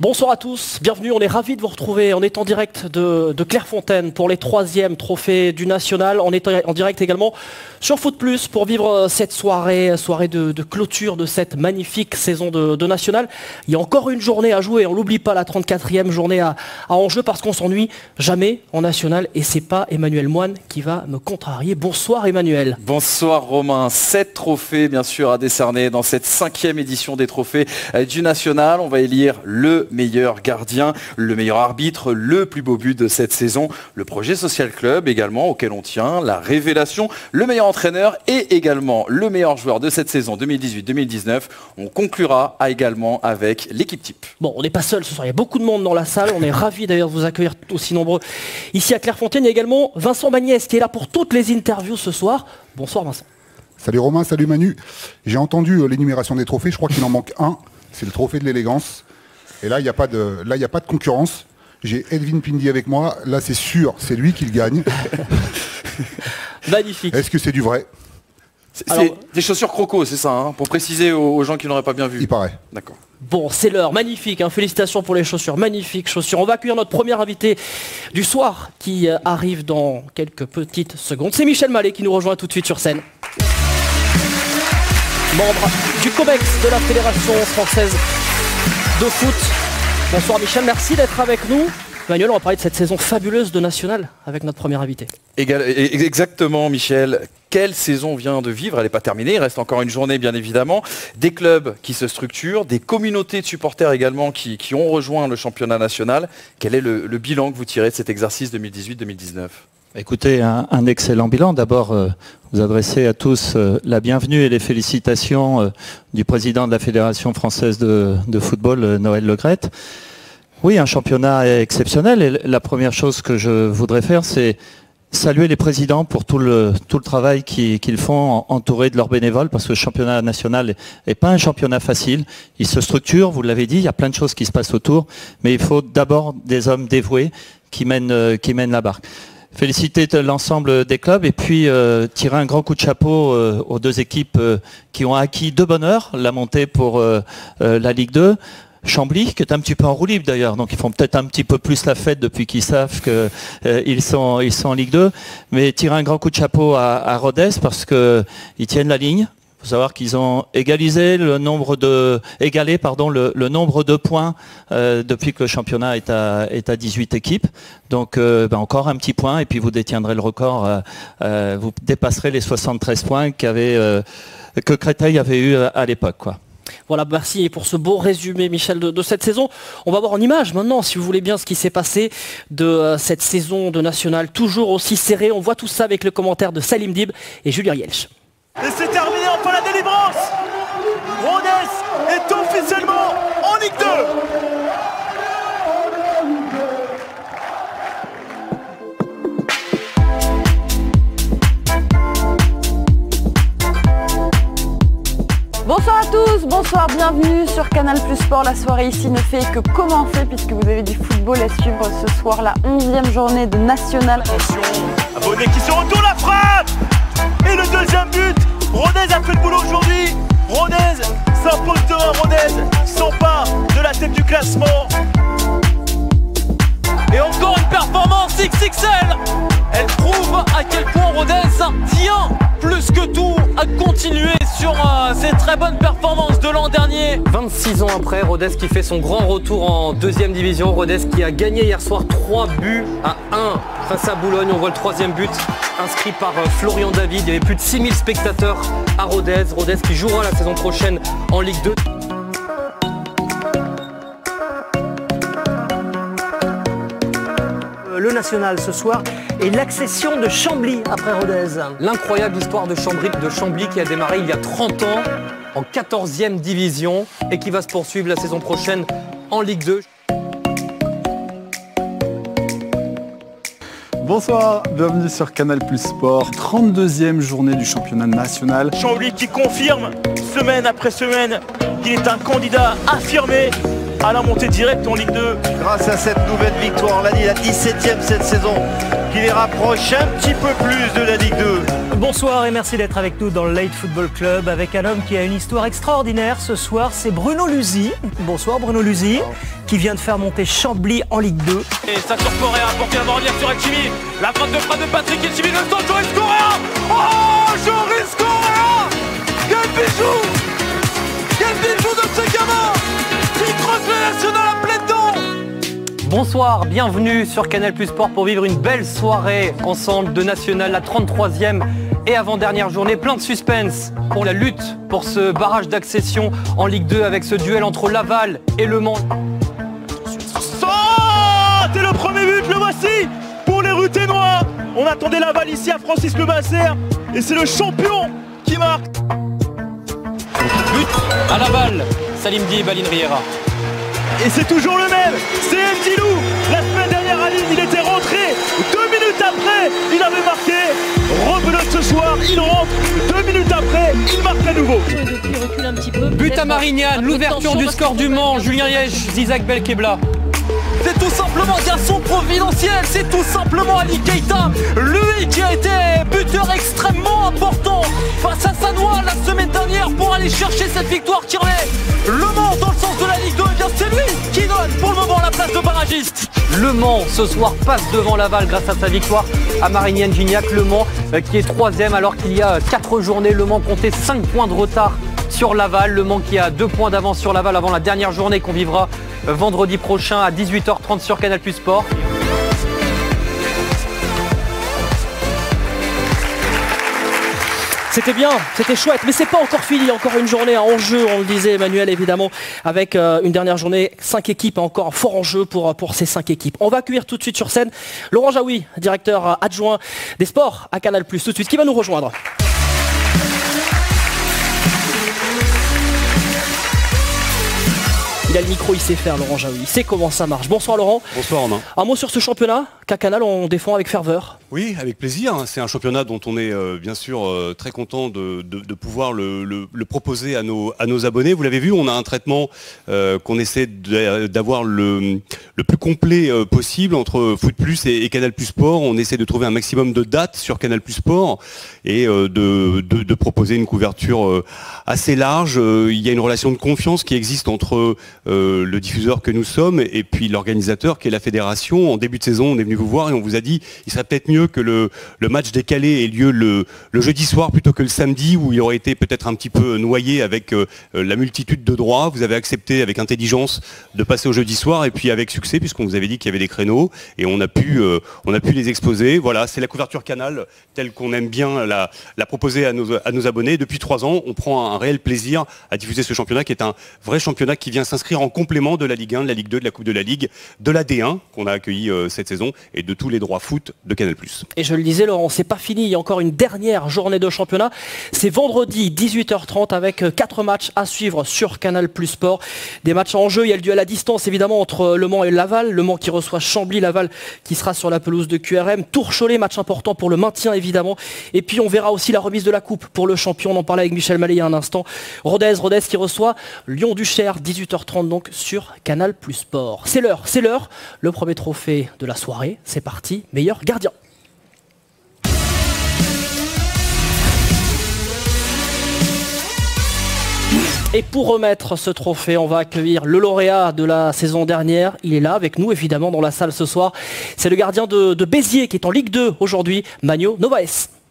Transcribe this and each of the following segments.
Bonsoir à tous, bienvenue, on est ravis de vous retrouver. On est en direct de, Clairefontaine pour les troisièmes trophées du National. On est en direct également sur Foot Plus pour vivre cette soirée, soirée de, clôture de cette magnifique saison de, National. Il y a encore une journée à jouer, on n'oublie pas la 34e journée à, à enjeu parce qu'on s'ennuie jamais en National et c'est pas Emmanuel Moine qui va me contrarier. Bonsoir Emmanuel. Bonsoir Romain. Sept trophées bien sûr à décerner dans cette cinquième édition des trophées euh, du National. On va élire le meilleur gardien, le meilleur arbitre, le plus beau but de cette saison, le projet Social Club également auquel on tient, la révélation, le meilleur entraîneur et également le meilleur joueur de cette saison 2018-2019. On conclura également avec l'équipe type. Bon, on n'est pas seul ce soir, il y a beaucoup de monde dans la salle, on est ravis d'ailleurs de vous accueillir aussi nombreux ici à Clairefontaine. Il y a également Vincent Magnès qui est là pour toutes les interviews ce soir. Bonsoir Vincent. Salut Romain, salut Manu. J'ai entendu euh, l'énumération des trophées, je crois qu'il en manque un, c'est le trophée de l'élégance. Et là, il n'y a, pas de, là, a pas de concurrence. J'ai Edwin Pindi avec moi. Là, c'est sûr, c'est lui qui le gagne. Magnifique. Est-ce que c'est du vrai C'est des chaussures croco, c'est ça, hein, pour préciser aux, gens qui n'auraient pas bien vu. Il paraît. D'accord. Bon, c'est l'heure, magnifique, hein. félicitations pour les chaussures, magnifiques chaussures. On va accueillir notre premier invité du soir qui euh, arrive dans quelques petites secondes. C'est Michel Mallet qui nous rejoint tout de suite sur scène. Membre du COMEX de la Fédération française foot. Bonsoir Michel, merci d'être avec nous. Manuel, on va parler de cette saison fabuleuse de National avec notre premier invité. Exactement Michel. Quelle saison vient de vivre? Elle n'est pas terminée, il reste encore une journée bien évidemment. Des clubs qui se structurent, des communautés de supporters également qui, ont rejoint le championnat national. Quel est le bilan que vous tirez de cet exercice 2018-2019 Écoutez, un, excellent bilan. D'abord, euh, vous adressez à tous euh, la bienvenue et les félicitations euh, du président de la Fédération française de, football, Noël Legrette. Oui, un championnat exceptionnel. Et la première chose que je voudrais faire, c'est saluer les présidents pour tout le, tout le travail qu'ils font entourés de leurs bénévoles, parce que le championnat national n'est pas un championnat facile. Il se structure, vous l'avez dit, il y a plein de choses qui se passent autour, mais il faut d'abord des hommes dévoués qui mènent, qui mènent la barque féliciter l'ensemble des clubs et puis euh, tirer un grand coup de chapeau euh, aux deux équipes euh, qui ont acquis de bonheur la montée pour la Ligue 2. Chambly, qui est un petit peu en roue libre d'ailleurs, donc ils font peut-être un petit peu plus la fête depuis qu'ils savent qu'ils sont, ils sont en Ligue 2, mais tirer un grand coup de chapeau à, à Rodez parce qu'ils tiennent la ligne, faut savoir qu'ils ont égalisé le nombre de, égalé pardon, le, nombre de points euh, depuis que le championnat est à, est à 18 équipes. Donc euh, ben encore un petit point et puis vous détiendrez le record. Euh, vous dépasserez les 73 points que Créteil avait eu à l'époque. Quoi. Voilà, merci pour ce beau résumé, Michel, de, cette saison. On va voir en image maintenant, si vous voulez bien, ce qui s'est passé de cette saison de National, toujours aussi serrée. On voit tout ça avec le commentaire de Salim Dib et Julien Rielch. Et c'est terminé, enfin la délivrance Rodez est officiellement en Ligue 2 Bonsoir à tous, bonsoir, bienvenue sur Canal Plus Sport. La soirée ici ne fait que commencer puisque vous avez du football à suivre ce soir, la 11e journée de National. Attention, abonné qui se retourne la frappe et le deuxième but, Rodez a fait le boulot aujourd'hui. Rodez s'impose devant Rodez, s'empare de la tête du classement. Et encore une performance XXL Elle prouve à quel point Rodez tient plus que tout à continuer sur euh, ses très bonnes performances de l'an dernier. 26 ans après, Rodez qui fait son grand retour en deuxième division. Rodez qui a gagné hier soir 3 buts à 1 face à Boulogne. On voit le troisième but inscrit par euh, Florian David. Il y avait plus de 6000 spectateurs à Rodez. Rodez qui jouera la saison prochaine en Ligue 2. Le national ce soir et l'accession de Chambly après Rodez. L'incroyable histoire de Chambly, de Chambly qui a démarré il y a 30 ans en 14e division et qui va se poursuivre la saison prochaine en Ligue 2. Bonsoir, bienvenue sur Canal Plus Sport, 32e journée du championnat national. Chambly qui confirme semaine après semaine qu'il est un candidat affirmé à la montée directe en Ligue 2. Grâce à cette nouvelle victoire, l'a dit, la 17e cette saison qui les rapproche un petit peu plus de la Ligue 2. Bonsoir et merci d'être avec nous dans le Late Football Club avec un homme qui a une histoire extraordinaire ce soir, c'est Bruno Luzi. Bonsoir Bruno Luzi, qui vient de faire monter Chambly en Ligue 2. Et ça sur Correa pour qu'il va revenir sur. La frappe de frappe de Patrick le de Joris Correa. Oh, Joris Correa Quel bijou Quel bijou de ce gamin Bonsoir, bienvenue sur Canal Plus Sport pour vivre une belle soirée ensemble de National, la 33e et avant-dernière journée, plein de suspense pour la lutte pour ce barrage d'accession en Ligue 2 avec ce duel entre Laval et Le Mans. Oh, le premier but, le voici pour les Ruténois. On attendait Laval ici à Francis Le Basser et c'est le champion qui marque. But à Laval, Salim Di Baline Riera. Et c'est toujours le même, c'est Mdilou. La semaine dernière à Lille, il était rentré. Deux minutes après, il avait marqué. Rebelote ce soir, il rentre. Deux minutes après, il marque à nouveau. But à Marignane, l'ouverture du score du Mans, Julien Liège, Zizak Belkebla. C'est tout simplement garçon providentiel, c'est tout simplement Ali Keita, lui qui a été buteur extrêmement important face à Sanois la semaine dernière pour aller chercher cette victoire qui remet Le Mans dans le sens de la Ligue 2, et bien c'est lui qui donne pour le moment la place de barragiste. Le Mans ce soir passe devant Laval grâce à sa victoire à Marignane Gignac. Le Mans euh, qui est troisième alors qu'il y a 4 journées. Le Mans comptait 5 points de retard sur Laval. Le Mans qui a 2 points d'avance sur Laval avant la dernière journée qu'on vivra vendredi prochain à 18h30 sur Canal Plus Sport. C'était bien, c'était chouette, mais c'est pas encore fini, encore une journée en jeu, on le disait Emmanuel évidemment, avec euh, une dernière journée, cinq équipes encore fort en jeu pour, pour ces cinq équipes. On va accueillir tout de suite sur scène Laurent Jaoui, directeur euh, adjoint des sports à Canal+, tout de suite, qui va nous rejoindre? Il a le micro, il sait faire Laurent Jaoui, il sait comment ça marche. Bonsoir Laurent. Bonsoir Romain. Un mot sur ce championnat qu'à Canal on défend avec ferveur. Oui, avec plaisir. C'est un championnat dont on est euh, bien sûr euh, très content de, de- de pouvoir le, le- le proposer à nos, à nos abonnés. Vous l'avez vu, on a un traitement euh, qu'on essaie d'avoir le, le plus complet possible entre Foot Plus et, et Canal Plus Sport. On essaie de trouver un maximum de dates sur Canal Plus Sport et de, proposer une couverture assez large. Il y a une relation de confiance qui existe entre euh, le diffuseur que nous sommes et puis l'organisateur qui est la fédération. En début de saison, on est venu vous voir et on vous a dit il serait peut-être mieux que le, match décalé ait lieu le, jeudi soir plutôt que le samedi où il aurait été peut-être un petit peu noyé avec euh, euh, la multitude de droits. Vous avez accepté avec intelligence de passer au jeudi soir et puis avec succès puisqu'on vous avait dit qu'il y avait des créneaux et on a pu, on a pu les exposer. Voilà, c'est la couverture canal telle qu'on aime bien la, la proposer à nos, à nos abonnés. Depuis trois ans, on prend un réel plaisir à diffuser ce championnat qui est un vrai championnat qui vient s'inscrire en complément de la Ligue 1, de la Ligue 2, de la Coupe de la Ligue, de la D1 qu'on a accueilli euh, cette saison et de tous les droits foot de Canal+. Et je le disais Laurent, c'est pas fini, il y a encore une dernière journée de championnat. C'est vendredi 18h30 avec euh, quatre matchs à suivre sur Canal+ Sport. Des matchs en jeu, il y a le duel à la distance évidemment entre Le Mans et Laval, Le Mans qui reçoit Chambly, Laval qui sera sur la pelouse de QRM, Tourcholet match important pour le maintien évidemment. Et puis on verra aussi la remise de la coupe pour le champion, on en parlait avec Michel Mallet il y a un instant. Rodez, Rodez qui reçoit Lyon-Duchère 18h30 donc sur Canal Plus Sport. C'est l'heure, c'est l'heure. Le premier trophée de la soirée, c'est parti, meilleur gardien. Et pour remettre ce trophée, on va accueillir le lauréat de la saison dernière. Il est là avec nous, évidemment, dans la salle ce soir. C'est le gardien de, Béziers qui est en Ligue 2 aujourd'hui, Magno Novaes.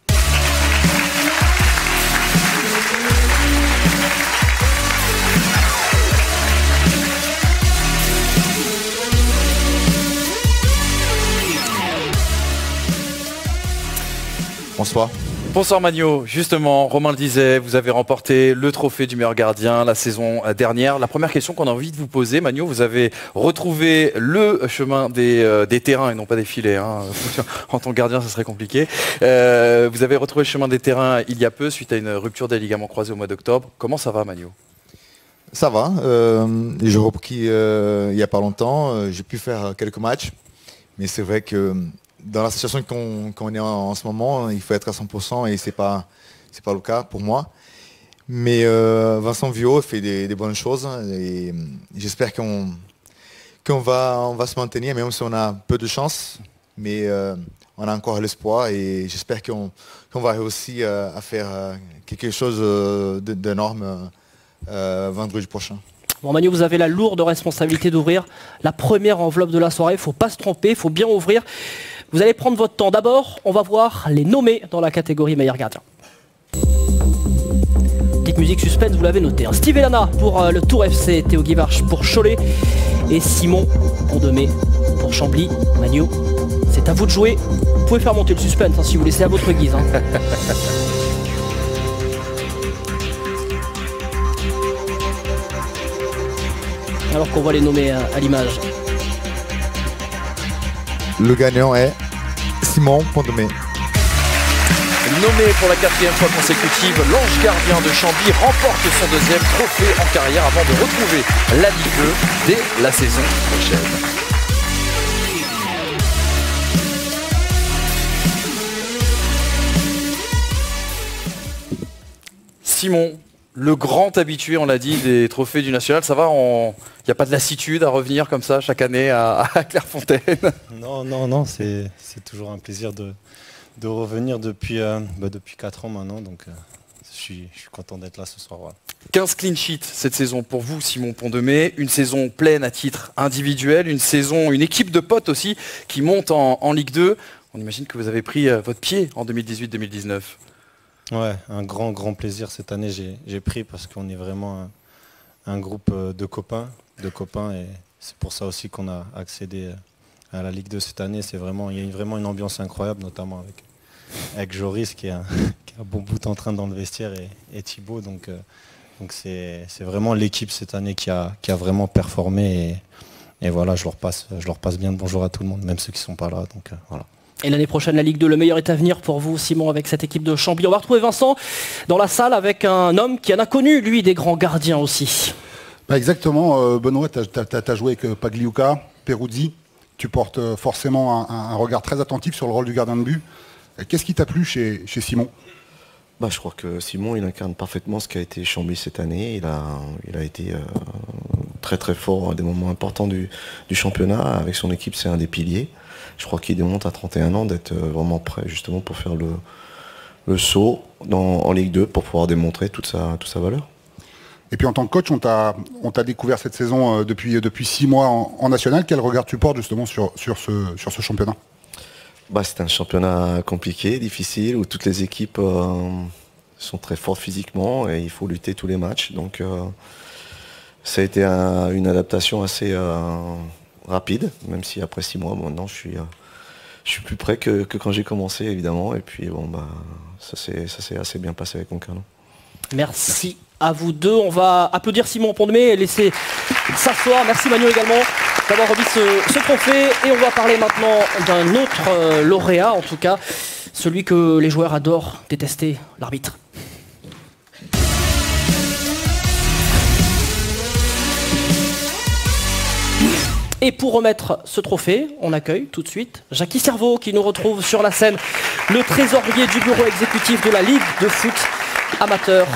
Bonsoir. Bonsoir Magno, justement, Romain le disait, vous avez remporté le trophée du meilleur gardien la saison euh, dernière. La première question qu'on a envie de vous poser, Magno, vous avez retrouvé le chemin des, euh, des terrains et non pas des filets. hein. En tant que gardien, ça serait compliqué. Euh, vous avez retrouvé le chemin des terrains il y a peu suite à une rupture des ligaments croisés au mois d'octobre. Comment ça va Magno? Ça va. Euh, j'ai repris il n'y a pas longtemps. J'ai pu faire quelques matchs. Mais c'est vrai que dans la situation qu'on est en, ce moment, il faut être à 100% et ce n'est pas, c'est pas le cas pour moi. Mais euh, Vincent Viau fait des, bonnes choses et euh, j'espère qu'on va, on va se maintenir, même si on a peu de chance. Mais euh, on a encore l'espoir et j'espère qu'on va réussir à faire quelque chose d'énorme vendredi prochain. Bon Manu, vous avez la lourde responsabilité d'ouvrir la première enveloppe de la soirée. Il ne faut pas se tromper, il faut bien ouvrir. Vous allez prendre votre temps. D'abord, on va voir les nommés dans la catégorie meilleur gardien. Petite musique suspense, vous l'avez noté. Hein. Steve Elana pour euh, le Tour FC, Théo Guivarch pour Cholet et Simon Pondemé pour Chambly. Manu, c'est à vous de jouer. Vous pouvez faire monter le suspense hein, si vous laissez à votre guise. Hein. alors qu'on va les nommer à, l'image. Le gagnant est Simon Pondomé. Nommé pour la quatrième fois consécutive, l'ange gardien de Chambly remporte son deuxième trophée en carrière avant de retrouver la Ligue 2 dès la saison prochaine. Simon, le grand habitué, on l'a dit, des trophées du national. Ça va, il n'y a pas de lassitude à revenir comme ça chaque année à, Clairefontaine? Non, non, non, c'est toujours un plaisir de, revenir depuis, euh, bah, depuis 4 ans maintenant. Donc euh, je, suis, content d'être là ce soir. 15 clean sheets cette saison pour vous, Simon Pondemé. Une saison pleine à titre individuel, une saison, une équipe de potes aussi qui monte en, en Ligue 2. On imagine que vous avez pris euh, votre pied en 2018-2019. Ouais, un grand, grand plaisir cette année, j'ai pris parce qu'on est vraiment un, groupe euh, de copains, de copains et c'est pour ça aussi qu'on a accédé euh, à la Ligue 2 cette année. C'est vraiment, il y a vraiment une ambiance incroyable, notamment avec, avec Joris qui est, un, bon bout en train dans le vestiaire et, Thibaut. Donc, euh, donc c'est vraiment l'équipe cette année qui a, qui a vraiment performé et, voilà, je leur, passe, je leur passe bien le bonjour à tout le monde, même ceux qui ne sont pas là. Donc voilà. Et l'année prochaine, la Ligue 2, le meilleur est à venir pour vous, Simon, avec cette équipe de Chambly. On va retrouver Vincent dans la salle avec un homme qui en a connu, lui, des grands gardiens aussi. Bah, exactement, euh, Benoît, tu as, joué avec euh, Pagliuca, Peruzzi. Tu portes euh, forcément un, regard très attentif sur le rôle du gardien de but. Qu'est-ce qui t'a plu chez, chez Simon? Bah, je crois que Simon, il incarne parfaitement ce qui a été Chambly cette année. Il a, il a été très très fort à des moments importants du, du championnat. Avec son équipe, c'est un des piliers je crois qu'il démontre à 31 ans d'être euh, vraiment prêt justement pour faire le, le saut en Ligue 2 pour pouvoir démontrer toute sa, toute sa valeur. Et puis en tant que coach, on t'a découvert cette saison euh, depuis, depuis six mois en, national. Quel regard tu portes justement sur, sur, ce, sur ce championnat? Bah, C'est un championnat compliqué, difficile, où toutes les équipes euh, sont très fortes physiquement et il faut lutter tous les matchs. Donc ça a été une adaptation assez, rapide, même si après six mois, maintenant, je suis, euh, je suis plus prêt que, quand j'ai commencé, évidemment. Et puis, bon, bah, ça s'est assez bien passé avec mon canon. Merci à vous deux. On va applaudir Simon Pondemé et laisser s'asseoir. Merci Manu également d'avoir remis ce, trophée. Et on va parler maintenant d'un autre euh, lauréat, en tout cas, celui que les joueurs adorent détester, l'arbitre. Et pour remettre ce trophée, on accueille tout de suite Jackie Cerveau qui nous retrouve sur la scène, le trésorier du bureau exécutif de la Ligue de foot amateur.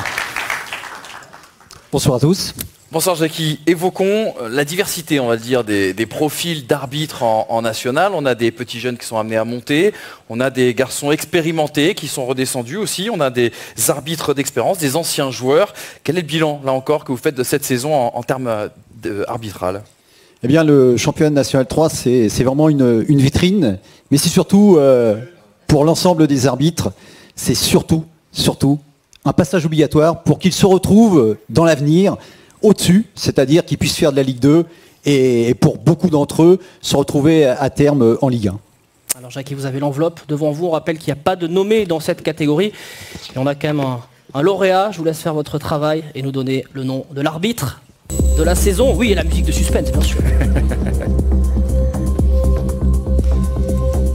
Bonsoir à tous. Bonsoir Jackie. Évoquons euh, la diversité, on va dire, des, profils d'arbitres en, national. On a des petits jeunes qui sont amenés à monter. On a des garçons expérimentés qui sont redescendus aussi. On a des arbitres d'expérience, des anciens joueurs. Quel est le bilan, là encore, que vous faites de cette saison en, termes euh, arbitral? Eh bien, le championnat national 3, c'est vraiment une, vitrine, mais c'est surtout, euh, pour l'ensemble des arbitres, c'est surtout, surtout, un passage obligatoire pour qu'ils se retrouvent dans l'avenir au-dessus, c'est-à-dire qu'ils puissent faire de la Ligue 2 et, pour beaucoup d'entre eux, se retrouver à terme en Ligue 1. Alors Jackie, vous avez l'enveloppe devant vous. On rappelle qu'il n'y a pas de nommé dans cette catégorie. Et on a quand même un lauréat. Je vous laisse faire votre travail et nous donner le nom de l'arbitre de la saison. Oui, et la musique de suspense, bien sûr.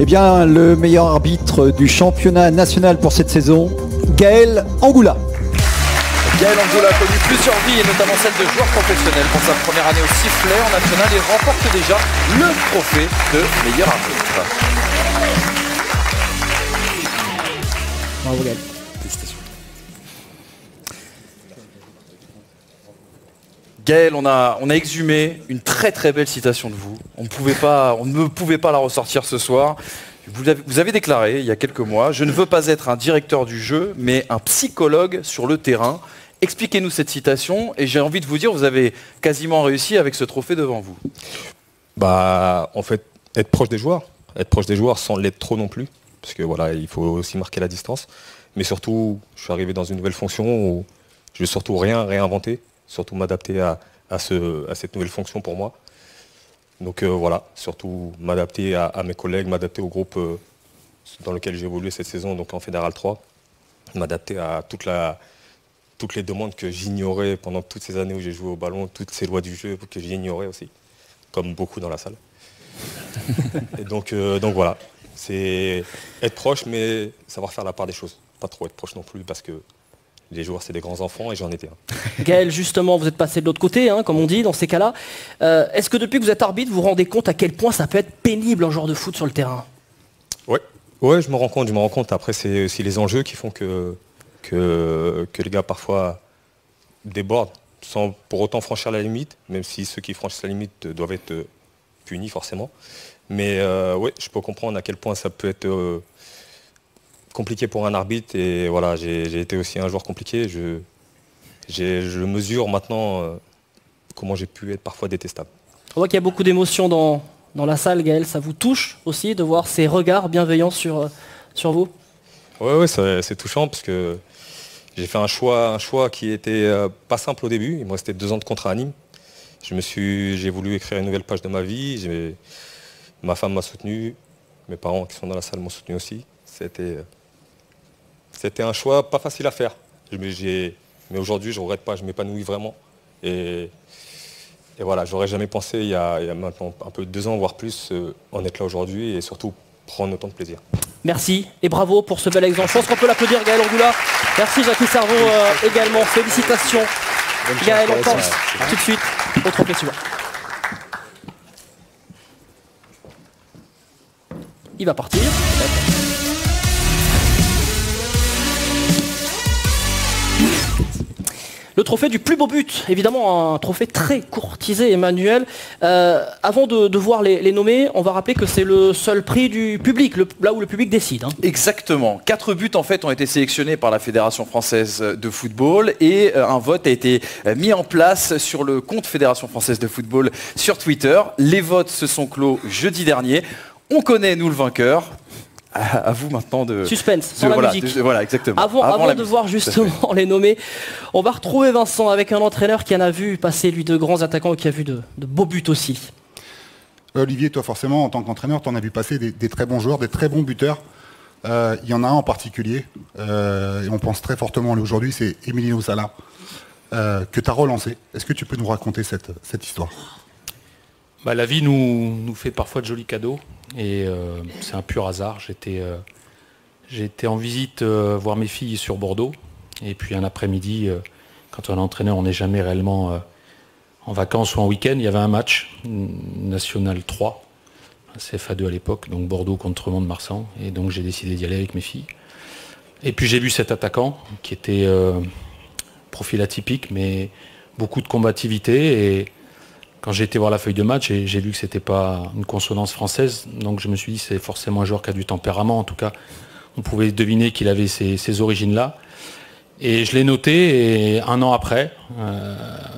eh bien, le meilleur arbitre du championnat national pour cette saison, Gaël Angoula. Gaël Angoula a connu plusieurs vies et notamment celle de joueur professionnel pour sa première année au sifflet en national et remporte déjà le trophée de meilleur arbitre. Bravo Gaël. Gaël, on a, exhumé une très très belle citation de vous. On, ne pouvait pas la ressortir ce soir. Vous avez, vous avez déclaré il y a quelques mois, je ne veux pas être un directeur du jeu, mais un psychologue sur le terrain. Expliquez-nous cette citation et j'ai envie de vous dire, vous avez quasiment réussi avec ce trophée devant vous. Bah, en fait, être proche des joueurs. Être proche des joueurs sans l'être trop non plus. Parce que voilà, il faut aussi marquer la distance. Mais surtout, je suis arrivé dans une nouvelle fonction où je vais surtout rien réinventer, surtout m'adapter à, à ce- à cette nouvelle fonction pour moi. Donc euh, voilà, surtout m'adapter à, mes collègues, m'adapter au groupe euh, dans lequel j'ai évolué cette saison, donc en Fédéral 3, m'adapter à toutes les demandes que j'ignorais pendant toutes ces années où j'ai joué au ballon, toutes ces lois du jeu que j'ignorais aussi, comme beaucoup dans la salle. Et donc, euh, donc voilà, c'est être proche, mais savoir faire la part des choses. Pas trop être proche non plus, parce que les joueurs, c'est des grands enfants et j'en étais un. Gaël, justement, vous êtes passé de l'autre côté, hein, comme on dit, dans ces cas-là. Euh, Est-ce que depuis que vous êtes arbitre, vous vous rendez compte à quel point ça peut être pénible un joueur de foot sur le terrain? Ouais, je me rends compte, je me rends compte. Après, c'est aussi les enjeux qui font que, que, que les gars parfois débordent sans pour autant franchir la limite, même si ceux qui franchissent la limite doivent être punis forcément. Mais euh, ouais, je peux comprendre à quel point ça peut être euh, compliqué pour un arbitre. Et voilà, j'ai été aussi un joueur compliqué. Je, mesure maintenant euh, comment j'ai pu être parfois détestable. On voit qu'il y a beaucoup d'émotions dans, dans la salle, Gaël. Ça vous touche aussi de voir ces regards bienveillants sur, euh, sur vous? Ouais, ouais, c'est touchant parce que j'ai fait un choix, un choix qui était euh, pas simple au début. Il me restait deux ans de contrat à Nîmes. Je me suis, j'ai voulu écrire une nouvelle page de ma vie. Ma femme m'a soutenu, mes parents qui sont dans la salle m'ont soutenu aussi. C'était, c'était un choix pas facile à faire. Mais aujourd'hui, je ne regrette pas, je m'épanouis vraiment. Et, et voilà, j'aurais jamais pensé il y, a, il y a maintenant un peu deux ans, voire plus, euh, en être là aujourd'hui et surtout prendre autant de plaisir. Merci et bravo pour ce bel exemple. Je pense qu'on peut l'applaudir, Gaël Angoula. Merci, Jacques Cerveau euh, également. Félicitations. chance Gaël, on pense tout de suite au trophée suivant. Il va partir. Le trophée du plus beau but, évidemment un trophée très courtisé, Emmanuel. Euh, avant de, voir les, nommer, on va rappeler que c'est le seul prix du public, là où le public décide. hein. Exactement. Quatre buts en fait ont été sélectionnés par la Fédération française de football et euh, un vote a été euh, mis en place sur le compte Fédération française de football sur Twitter. Les votes se sont clos jeudi dernier. On connaît nous le vainqueur. À, vous maintenant de Suspense, sans de- la voilà, musique. de- voilà, exactement. Avant, de musique. voir justement les nommer, on va retrouver Vincent avec un entraîneur qui en a vu passer lui de grands attaquants et qui a vu de, de beaux buts aussi. Olivier, toi forcément, en tant qu'entraîneur, tu en as vu passer des, des très bons joueurs, des très bons buteurs. Euh, Il y en a un en particulier, euh, et on pense très fortement à lui aujourd'hui, c'est Emilio Sala, euh, que tu as relancé. Est-ce que tu peux nous raconter cette, cette histoire? Bah, la vie nous, nous fait parfois de jolis cadeaux et euh, c'est un pur hasard. J'étais euh, en visite euh, voir mes filles sur Bordeaux et puis un après-midi, quand on est entraîneur, on n'est jamais réellement en vacances ou en week-end. Il y avait un match national 3, CFA2 à l'époque, donc Bordeaux contre Mont-de-Marsan et donc j'ai décidé d'y aller avec mes filles. Et puis j'ai vu cet attaquant qui était profil atypique mais beaucoup de combativité et quand j'ai été voir la feuille de match, j'ai vu que c'était pas une consonance française, donc je me suis dit c'est forcément un joueur qui a du tempérament. En tout cas, on pouvait deviner qu'il avait ces, origines-là. Et je l'ai noté, et un an après, euh,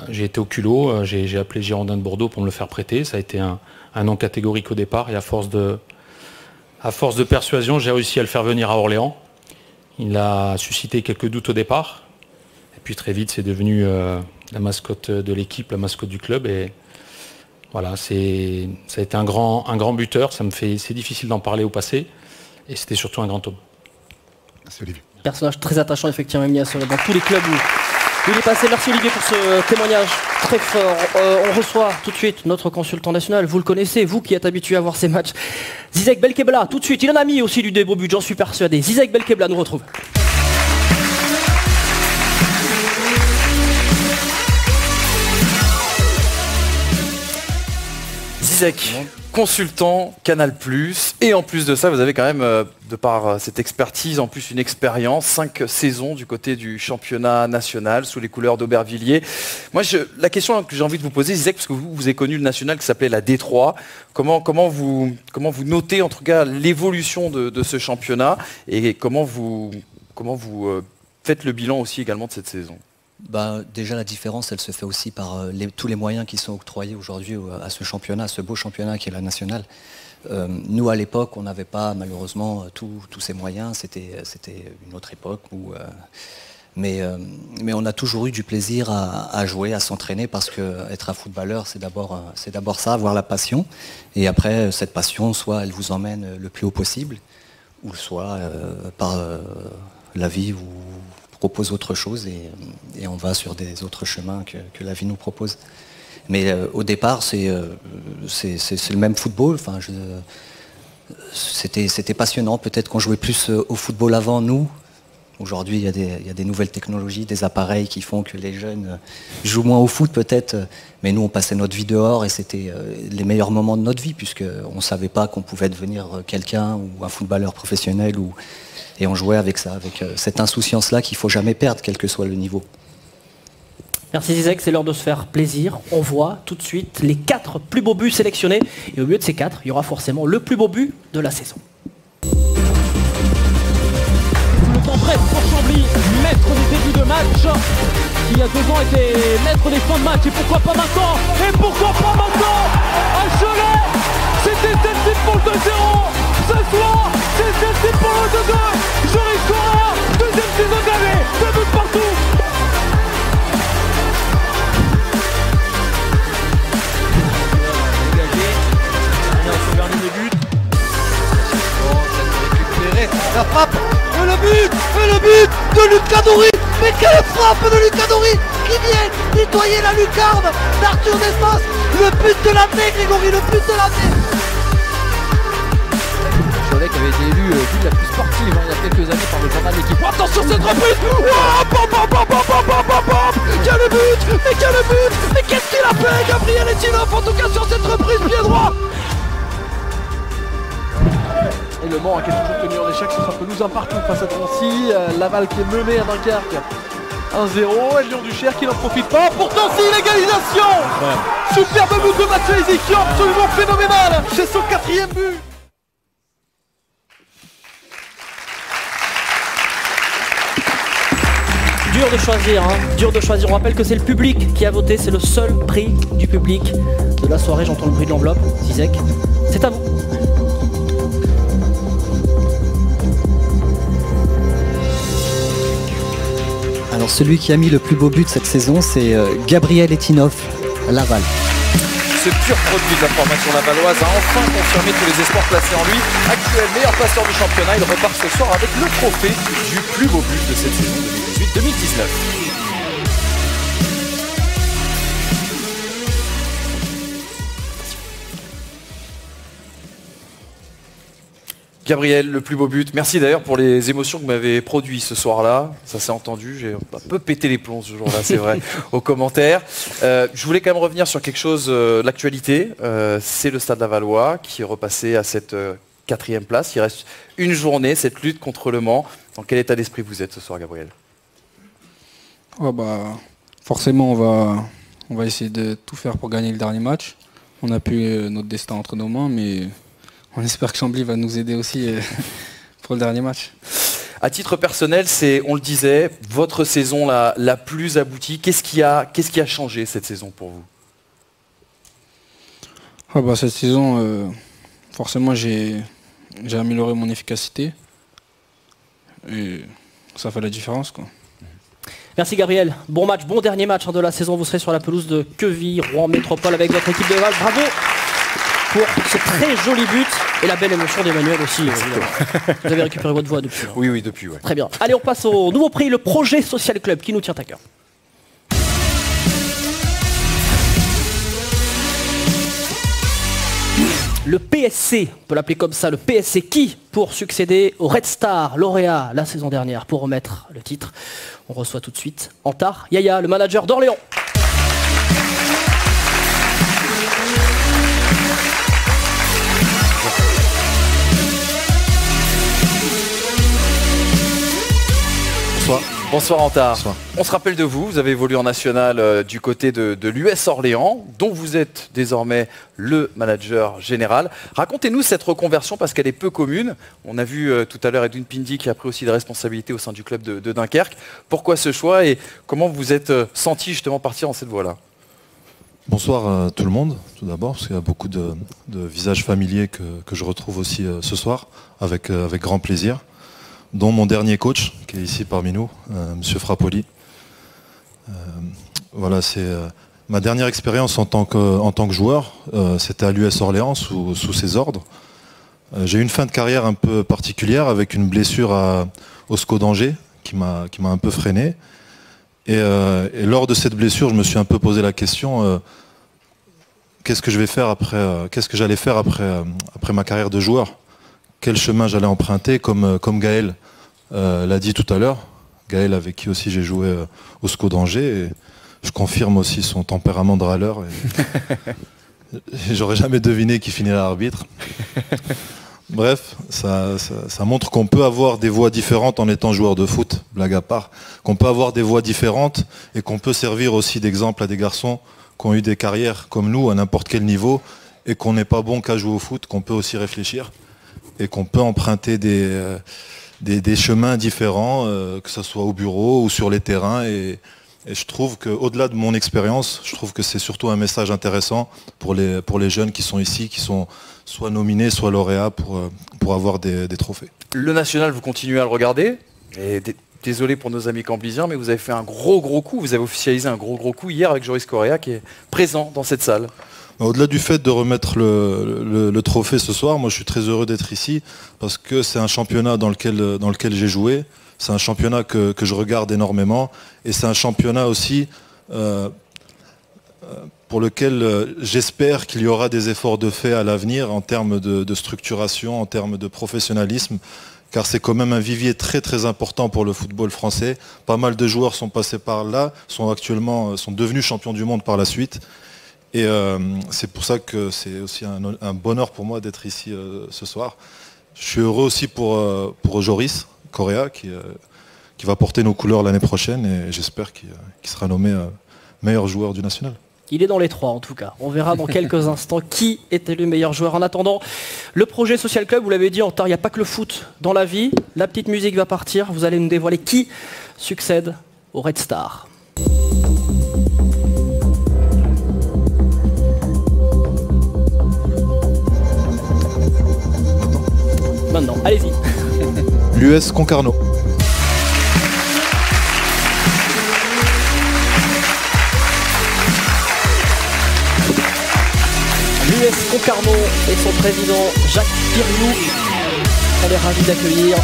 j'ai été au culot, j'ai appelé Girondin de Bordeaux pour me le faire prêter. Ça a été un, nom catégorique au départ, et à force de, à force de persuasion, j'ai réussi à le faire venir à Orléans. Il a suscité quelques doutes au départ, et puis très vite, c'est devenu euh, la mascotte de l'équipe, la mascotte du club, voilà, c'est, ça a été un grand, un grand buteur. Ça me fait, c'est difficile d'en parler au passé, et c'était surtout un grand homme. Merci Olivier. Personnage très attachant effectivement Emilia dans tous les clubs où il est passé. Merci Olivier pour ce témoignage très fort. Euh, on reçoit tout de suite notre consultant national. Vous le connaissez, vous qui êtes habitué à voir ces matchs. Zizek Belkebla, tout de suite. Il en a mis aussi du débeau but, j'en suis persuadé. Zizek Belkebla nous retrouve. Zizek, consultant Canal+. Et en plus de ça, vous avez quand même, euh, de par euh, cette expertise, en plus une expérience, cinq saisons du côté du championnat national sous les couleurs d'Aubervilliers. Moi, la question que j'ai envie de vous poser, Zizek, parce que vous, vous avez connu le national qui s'appelait la D3. Comment, comment, vous, comment vous notez en tout cas l'évolution de, de ce championnat et comment vous, comment vous euh, faites le bilan aussi également de cette saison? Bah, déjà, la différence, elle se fait aussi par euh, tous les moyens qui sont octroyés aujourd'hui au- à ce championnat, ce beau championnat qui est la nationale. Euh, nous, à l'époque, on n'avait pas malheureusement euh, tous- ces moyens. C'était une autre époque. Mais, mais on a toujours eu du plaisir à, à jouer, à s'entraîner, parce que être un footballeur, c'est d'abord ça, avoir la passion. Et après, cette passion, soit elle vous emmène le plus haut possible, ou soit par la vie vous propose autre chose et, on va sur des autres chemins que, que la vie nous propose. Mais euh, au départ, c'est euh, le même football. Enfin, c'était passionnant. Peut-être qu'on jouait plus euh, au football avant nous. Aujourd'hui, il il y a des nouvelles technologies, des appareils qui font que les jeunes euh, jouent moins au foot peut-être. Mais nous, on passait notre vie dehors et c'était les meilleurs moments de notre vie puisqu'on ne savait pas qu'on pouvait devenir quelqu'un ou un footballeur professionnel. Ou... Et on jouait avec ça, avec euh, cette insouciance-là qu'il faut jamais perdre, quel que soit le niveau. Merci Zizek, c'est l'heure de se faire plaisir. On voit tout de suite les quatre plus beaux buts sélectionnés. Et au milieu de ces quatre, il y aura forcément le plus beau but de la saison. Le temps presse pour Chambly, maître des débuts de match, qui il y a deux ans était maître des fins de match. Et pourquoi pas maintenant? Et pourquoi pas maintenant? À Cholet C'était celle-ci pour le 2-0 Ce soir, c'est celle-ci pour le 2-2 Joris Correa, deuxième saison de l'année, deux buts partout. La frappe et le but Et le but de Lucas Douri Mais quelle frappe de Lucas Douri qui vient nettoyer la lucarne d'Arthur Desmas Le but de l'année Grégory, le but de l'année Brevet qui avait été élu euh, la plus sportive hein, il y a quelques années par le journal L'équipe. Oh, attention cette reprise oh, pom, pom, pom, pom, pom, pom, pom Quel but Mais quel but. Mais qu'est-ce qu'il a fait Gabriel Etinov en tout cas sur cette reprise pied droit. Et le Mans hein, qui est toujours tenu en échec, ce sera Pelouse un partout face à Drancy, euh, Laval qui est mené à Dunkerque 1-0 et Lyon Duchère qui n'en profite pas. Pourtant, c'est l'égalisation. Ouais. Superbe but de Mathieu Ezekiel, absolument phénoménal. C'est son quatrième but. De choisir, hein. dur de choisir. On rappelle que c'est le public qui a voté, c'est le seul prix du public de la soirée. J'entends le bruit de l'enveloppe. Zizek, c'est à vous. Alors celui qui a mis le plus beau but cette saison, c'est euh, Gabriel Etinov, Laval. Ce pur produit de la formation lavalloise a enfin confirmé tous les espoirs placés en lui. Actuel meilleur passeur du championnat, il repart ce soir avec le trophée du plus beau but de cette saison 2018-2019. Gabriel, le plus beau but. Merci d'ailleurs pour les émotions que vous m'avez produit ce soir-là. Ça s'est entendu, j'ai un peu pété les plombs ce jour-là, c'est vrai, aux commentaires. Euh, je voulais quand même revenir sur quelque chose, euh, l'actualité. Euh, c'est le Stade Lavallois qui est repassé à cette quatrième place. Il reste une journée, cette lutte contre le Mans. Dans quel état d'esprit vous êtes ce soir, Gabriel? Ouais, bah, forcément, on va, on va essayer de tout faire pour gagner le dernier match. On a pu euh, notre destin entre nos mains, mais on espère que Chambly va nous aider aussi euh, pour le dernier match. À titre personnel, c'est, on le disait, votre saison la, la plus aboutie. Qu'est-ce qui, a, qu'est-ce qui a changé cette saison pour vous? Ah bah, cette saison, euh, forcément, j'ai j'ai amélioré mon efficacité. Et ça fait la différence. Quoi. Merci Gabriel. Bon match, bon dernier match hein, de la saison. Vous serez sur la pelouse de Queville, Rouen Métropole avec votre équipe de Val. Bravo pour ce très joli but et la belle émotion d'Emmanuel aussi. évidemment. Vous avez récupéré votre voix depuis. hein. Oui, oui, depuis, ouais. Très bien. Allez, on passe au nouveau prix, le projet Social Club, qui nous tient à cœur. Le PSC, on peut l'appeler comme ça, le PSC qui pour succéder au Red Star, lauréat la saison dernière, pour remettre le titre. On reçoit tout de suite Antar Yaya, le manager d'Orléans. Bonsoir Antard. On se rappelle de vous, vous avez évolué en national euh, du côté de, de l'US Orléans, dont vous êtes désormais le manager général. Racontez-nous cette reconversion parce qu'elle est peu commune. On a vu euh, tout à l'heure Edwin Pindi qui a pris aussi des responsabilités au sein du club de, de Dunkerque. Pourquoi ce choix et comment vous vous êtes euh, senti justement partir dans cette voie-là? Bonsoir tout le monde, tout d'abord, parce qu'il y a beaucoup de, de visages familiers que, que je retrouve aussi ce soir, avec, avec grand plaisir, dont mon dernier coach, qui est ici parmi nous, euh, Monsieur Frappoli. Euh, voilà, c'est euh, ma dernière expérience en tant que, joueur, euh, c'était à l'US Orléans, sous, ses ordres. J'ai eu une fin de carrière un peu particulière, avec une blessure au SCO d'Angers, qui m'a un peu freiné. Et, lors de cette blessure, je me suis un peu posé la question qu'est-ce que je vais faire après Qu'est-ce que j'allais faire après ma carrière de joueur? Quel chemin j'allais emprunter Comme euh, Gaël euh, l'a dit tout à l'heure. Gaël avec qui aussi j'ai joué euh, au SCO d'Angers. Je confirme aussi son tempérament de râleur. J'aurais jamais deviné qu'il finirait arbitre. Bref, ça, ça- ça montre qu'on peut avoir des voies différentes en étant joueur de foot, blague à part. Qu'on peut avoir des voies différentes et qu'on peut servir aussi d'exemple à des garçons qui ont eu des carrières comme nous à n'importe quel niveau et qu'on n'est pas bon qu'à jouer au foot, qu'on peut aussi réfléchir et qu'on peut emprunter des, euh, chemins différents, euh, que ce soit au bureau ou sur les terrains. Et, je trouve qu'au-delà de mon expérience, je trouve que c'est surtout un message intéressant pour les, jeunes qui sont ici, qui sont soit nominés, soit lauréats pour, euh, avoir des, trophées. Le national, vous continuez à le regarder. Désolé pour nos amis camblisiens, mais vous avez fait un gros gros coup. Vous avez officialisé un gros gros coup hier avec Joris Correa qui est présent dans cette salle. Au-delà du fait de remettre le, trophée ce soir, moi je suis très heureux d'être ici parce que c'est un championnat dans lequel, j'ai joué. C'est un championnat que, que je regarde énormément et c'est un championnat aussi euh, euh, pour lequel euh, j'espère qu'il y aura des efforts de fait à l'avenir en termes de, de structuration, en termes de professionnalisme, car c'est quand même un vivier très très important pour le football français. Pas mal de joueurs sont passés par là, sont actuellement sont devenus champions du monde par la suite. Et euh, c'est pour ça que c'est aussi un, bonheur pour moi d'être ici euh, ce soir. Je suis heureux aussi pour, euh, pour Joris Correa qui, qui va porter nos couleurs l'année prochaine et j'espère qu'il sera nommé meilleur joueur du national. Il est dans les trois en tout cas. On verra dans quelques instants qui est élu meilleur joueur. En attendant, le projet Social Club, vous l'avez dit en retard, il n'y a pas que le foot dans la vie. La petite musique va partir. Vous allez nous dévoiler qui succède au Red Star. Maintenant, allez-y. L'US Concarneau. L'US Concarneau et son président Jacques Piriou. On est ravis d'accueillir.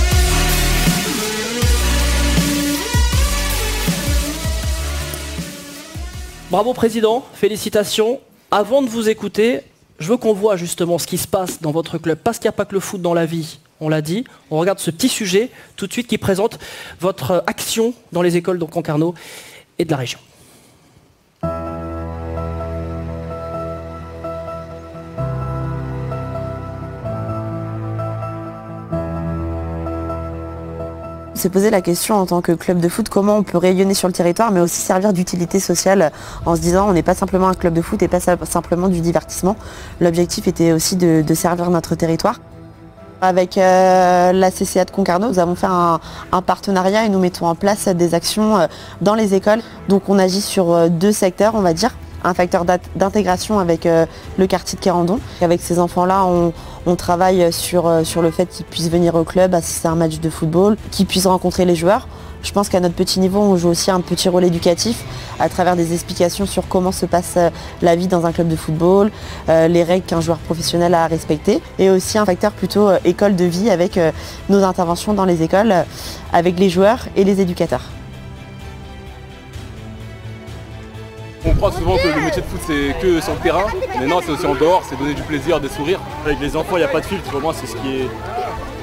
Bravo président, félicitations. Avant de vous écouter, je veux qu'on voit justement ce qui se passe dans votre club. Parce qu'il n'y a pas que le foot dans la vie, on l'a dit. On regarde ce petit sujet tout de suite qui présente votre action dans les écoles de Concarneau et de la région. S'est posé la question en tant que club de foot, comment on peut rayonner sur le territoire, mais aussi servir d'utilité sociale en se disant on n'est pas simplement un club de foot et pas simplement du divertissement. L'objectif était aussi de, servir notre territoire. Avec euh, la CCA de Concarneau, nous avons fait un, un partenariat et nous mettons en place des actions euh, dans les écoles. Donc on agit sur euh, deux secteurs, on va dire. Un facteur d'intégration avec euh, le quartier de Quérandon. Avec ces enfants-là, on, travaille sur, euh, sur le fait qu'ils puissent venir au club, assister à un match de football, qu'ils puissent rencontrer les joueurs. Je pense qu'à notre petit niveau, on joue aussi un petit rôle éducatif à travers des explications sur comment se passe euh, la vie dans un club de football, les règles qu'un joueur professionnel a à respecter, et aussi un facteur plutôt école de vie avec nos interventions dans les écoles, avec les joueurs et les éducateurs. On croit souvent que le métier de foot c'est que sur le terrain, mais non c'est aussi en dehors, c'est donner du plaisir, des sourires. Avec les enfants il n'y a pas de filtre, pour moi c'est ce qui est,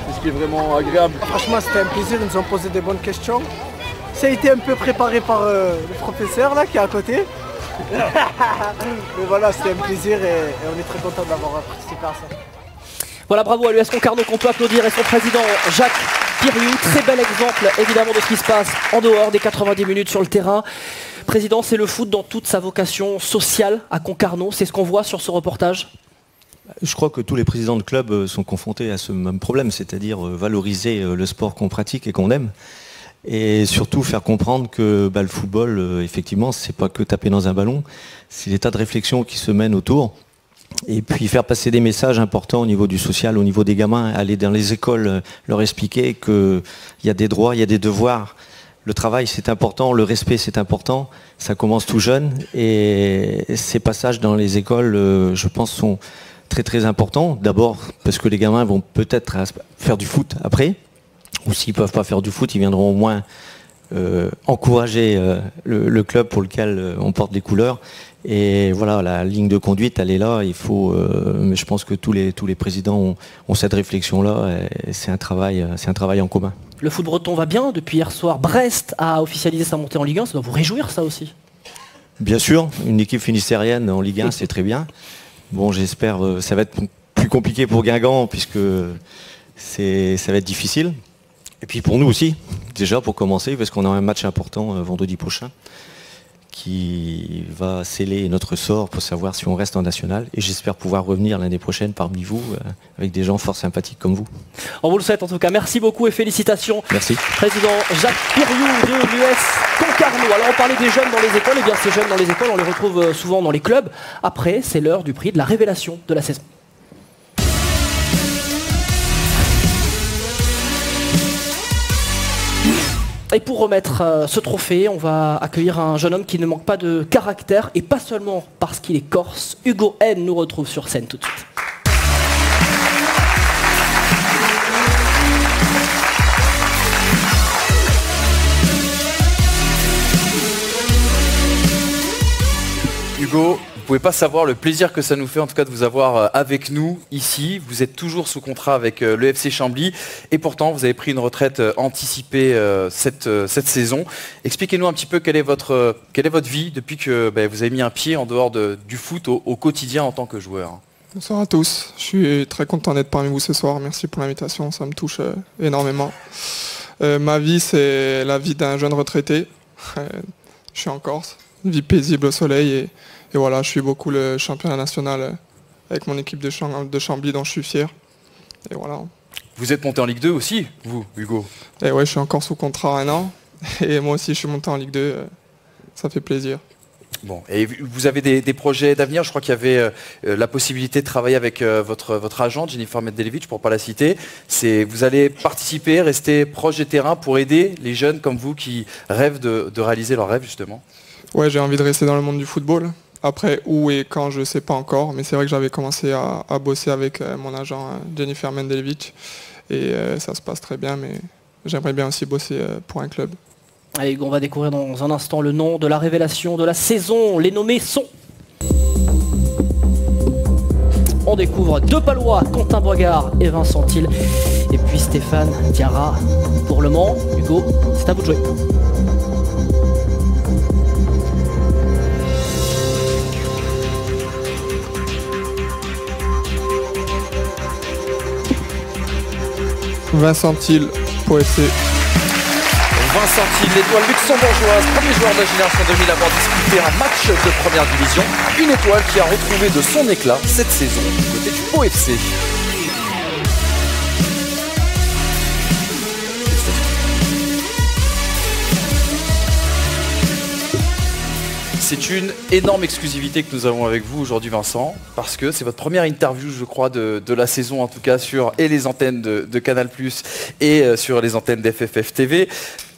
c'est ce qui est vraiment agréable. Franchement, c'était un plaisir, ils nous ont posé des bonnes questions. Ça a été un peu préparé par euh, le professeur là qui est à côté. Mais voilà, c'était un plaisir et, et on est très content d'avoir participé à ça. Voilà, bravo à l'US Concarneau qu'on peut applaudir et son président Jacques Piriou, très bel exemple évidemment de ce qui se passe en dehors des 90 minutes sur le terrain. Président, c'est le foot dans toute sa vocation sociale à Concarneau, c'est ce qu'on voit sur ce reportage je crois que tous les présidents de clubs euh, sont confrontés à ce même problème, c'est-à-dire euh, valoriser euh, le sport qu'on pratique et qu'on aime. Et surtout faire comprendre que bah, le football, effectivement, c'est pas que taper dans un ballon, c'est l'état de réflexion qui se mène autour. Et puis faire passer des messages importants au niveau du social, au niveau des gamins, aller dans les écoles, leur expliquer qu'il y a des droits, il y a des devoirs. Le travail, c'est important, le respect, c'est important. Ça commence tout jeune. Et ces passages dans les écoles, je pense, sont, très très important. D'abord parce que les gamins vont peut-être faire du foot après, ou s'ils ne peuvent pas faire du foot, ils viendront au moins euh, encourager euh, le, club pour lequel euh, on porte les couleurs. Et voilà, la ligne de conduite, elle est là. Il faut, je pense que tous les, présidents ont, cette réflexion-là. C'est un, c'est un travail en commun. Le foot breton va bien. Depuis hier soir, Brest a officialisé sa montée en Ligue 1. Ça doit vous réjouir, ça aussi Bien sûr, une équipe finistérienne en Ligue 1, c'est très bien. Bon, j'espère, euh, ça va être plus compliqué pour Guingamp puisque ça va être difficile. Et puis pour nous aussi, déjà pour commencer, parce qu'on a un match important euh, vendredi prochain qui va sceller notre sort pour savoir si on reste en national. Et j'espère pouvoir revenir l'année prochaine parmi vous euh, avec des gens fort sympathiques comme vous. On vous le souhaite en tout cas. Merci beaucoup et félicitations. Merci. Président Jacques Piriou de l'US Concarneau. Alors on parlait des jeunes dans les écoles. Et eh bien ces jeunes dans les écoles, on les retrouve euh, souvent dans les clubs. Après, c'est l'heure du prix de la révélation de la saison. Et pour remettre euh, ce trophée, on va accueillir un jeune homme qui ne manque pas de caractère, et pas seulement parce qu'il est corse. Hugo N nous retrouve sur scène tout de suite. Hugo, pouvez pas savoir le plaisir que ça nous fait en tout cas de vous avoir euh, avec nous ici. Vous êtes toujours sous contrat avec euh, le FC Chambly et pourtant vous avez pris une retraite euh, anticipée cette, cette saison. Expliquez-nous un petit peu quelle est votre, quelle est votre vie depuis que ben, vous avez mis un pied en dehors du foot au, quotidien en tant que joueur. Bonsoir à tous, je suis très content d'être parmi vous ce soir. Merci pour l'invitation, ça me touche énormément. ma vie, c'est la vie d'un jeune retraité. je suis en Corse, une vie paisible au soleil et et voilà, je suis beaucoup le championnat national euh, avec mon équipe de, Chambly dont je suis fier. Et voilà. Vous êtes monté en Ligue 2 aussi, vous, Hugo? Et ouais, je suis encore sous contrat un an. Et moi aussi, je suis monté en Ligue 2. Euh, ça fait plaisir. Bon, et vous avez des, projets d'avenir? Je crois qu'il y avait euh, la possibilité de travailler avec votre, votre agent, Jennifer Meddelevich, pour ne pas la citer. Vous allez participer, rester proche des terrains pour aider les jeunes comme vous qui rêvent de, de réaliser leurs rêves, justement? Ouais, j'ai envie de rester dans le monde du football. Après, où et quand, je ne sais pas encore. Mais c'est vrai que j'avais commencé à, bosser avec euh, mon agent euh, Jennifer Mendelevich. Et euh, ça se passe très bien, mais j'aimerais bien aussi bosser pour un club. Allez, on va découvrir dans un instant le nom de la révélation de la saison. Les nommés sont... On découvre deux Palois, Quentin Boigard et Vincent Thiel. Et puis Stéphane Diarra pour le Mans. Hugo, c'est à vous de jouer. Vincent Thiel pour. Vincent Thiel, l'étoile luxembourgeoise, premier joueur de la génération 2000 à avoir disputé un match de première division. Une étoile qui a retrouvé de son éclat cette saison du côté du OFC. C'est une énorme exclusivité que nous avons avec vous aujourd'hui Vincent, parce que c'est votre première interview je crois de, la saison en tout cas sur et les antennes de, Canal ⁇ et euh, sur les antennes d'FFF TV.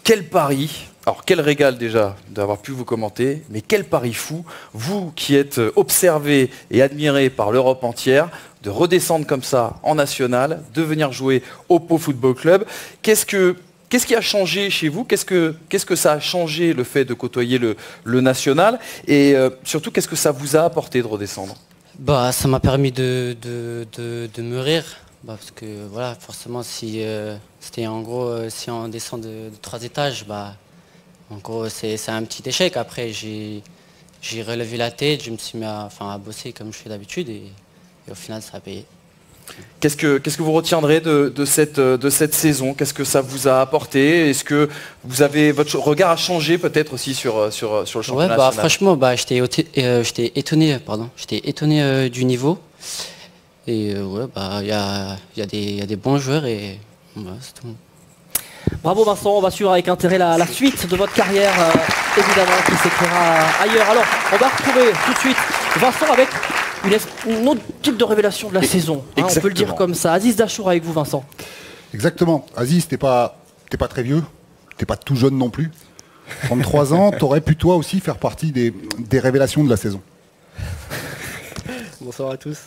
Quel pari alors quel régal déjà d'avoir pu vous commenter, mais quel pari fou, vous qui êtes observé et admiré par l'Europe entière, de redescendre comme ça en national, de venir jouer au Pau Football Club. Qu'est-ce que Qu'est-ce qui a changé chez vous qu'est-ce que, qu'est-ce que ça a changé le fait de côtoyer le, national Et euh, surtout, qu'est-ce que ça vous a apporté de redescendre bah, Ça m'a permis de, de, mûrir. Bah, parce que voilà, forcément, si euh, c'était en gros, euh, si on descend de, trois étages, bah, en gros, c'est, un petit échec. Après, j'ai, j'ai relevé la tête, je me suis mis à, à bosser comme je fais d'habitude et au final, ça a payé. Qu'est-ce que, qu'est-ce que vous retiendrez de, de cette, de cette saison? Qu'est-ce que ça vous a apporté? Est-ce que vous avez votre regard a changé peut-être aussi sur, sur, sur le Ouais, championnat bah, national? franchement, bah, j'étais euh, j'étais étonné, pardon, j'étais étonné euh, du niveau. Et euh, ouais, bah, il y a, il y, a des- il y a des bons joueurs et voilà, c'est tout. Bravo Vincent, on va suivre avec intérêt la, la suite de votre carrière, euh, évidemment, qui s'écrira ailleurs. Alors, on va retrouver tout de suite Vincent avec une, es- une autre type de révélation de la saison. hein, on peut le dire comme ça. Aziz Dachour avec vous Vincent. Exactement. Aziz, t'es pas, t'es pas très vieux, t'es pas tout jeune non plus. 33 ans, t'aurais pu toi aussi faire partie des, des révélations de la saison. Bonsoir à tous.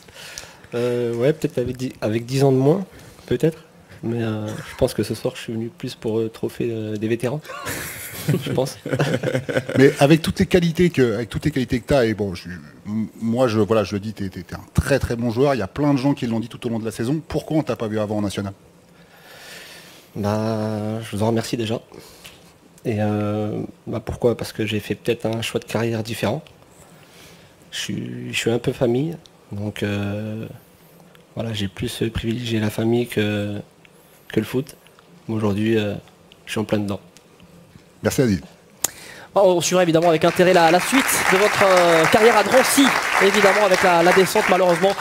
Euh, ouais, peut-être avec, dix- avec 10 ans de moins, peut-être. Mais euh, je pense que ce soir, je suis venu plus pour le trophée euh, des vétérans. je pense. Mais avec toutes les qualités que, avec toutes les qualités que tu as, et bon, je- moi je, voilà, je le dis, tu es, un très très bon joueur. Il y a plein de gens qui l'ont dit tout au long de la saison. Pourquoi on t'a pas vu avant en national? Bah, je vous en remercie déjà. Et euh, bah, pourquoi? Parce que j'ai fait peut-être un choix de carrière différent. Je suis, je suis un peu famille, donc euh, voilà, j'ai plus privilégié la famille que, que le foot. Mais Aujourd'hui, euh, je suis en plein dedans. Merci Aziz. Ah, On suivra évidemment avec intérêt la, la suite de votre euh, carrière à Drancy, évidemment avec la, la descente malheureusement.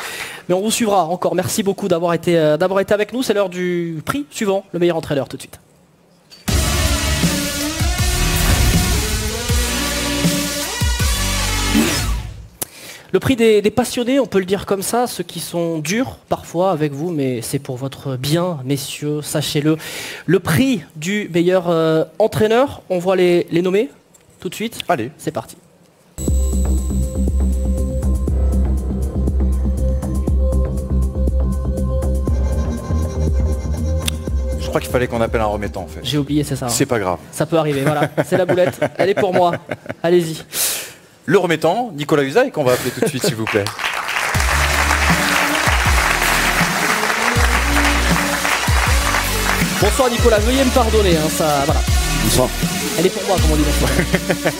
Mais on vous suivra encore. Merci beaucoup d'avoir été, euh, d'avoir été avec nous. C'est l'heure du prix suivant, le meilleur entraîneur tout de suite. Le prix des, des passionnés, on peut le dire comme ça, ceux qui sont durs parfois avec vous, mais c'est pour votre bien, messieurs, sachez-le. Le prix du meilleur euh, entraîneur, on voit les, les nommer tout de suite. Allez. C'est parti. Je crois qu'il fallait qu'on appelle un remettant en fait. J'ai oublié, c'est ça. hein. C'est pas grave. Ça peut arriver, voilà. C'est la boulette. Elle est pour moi. Allez-y. Le remettant, Nicolas Usaï, qu'on va appeler tout de suite s'il vous plaît. Bonsoir Nicolas, veuillez me pardonner. hein, ça, voilà. Bonsoir. Elle est pour moi, comme on dit bonsoir.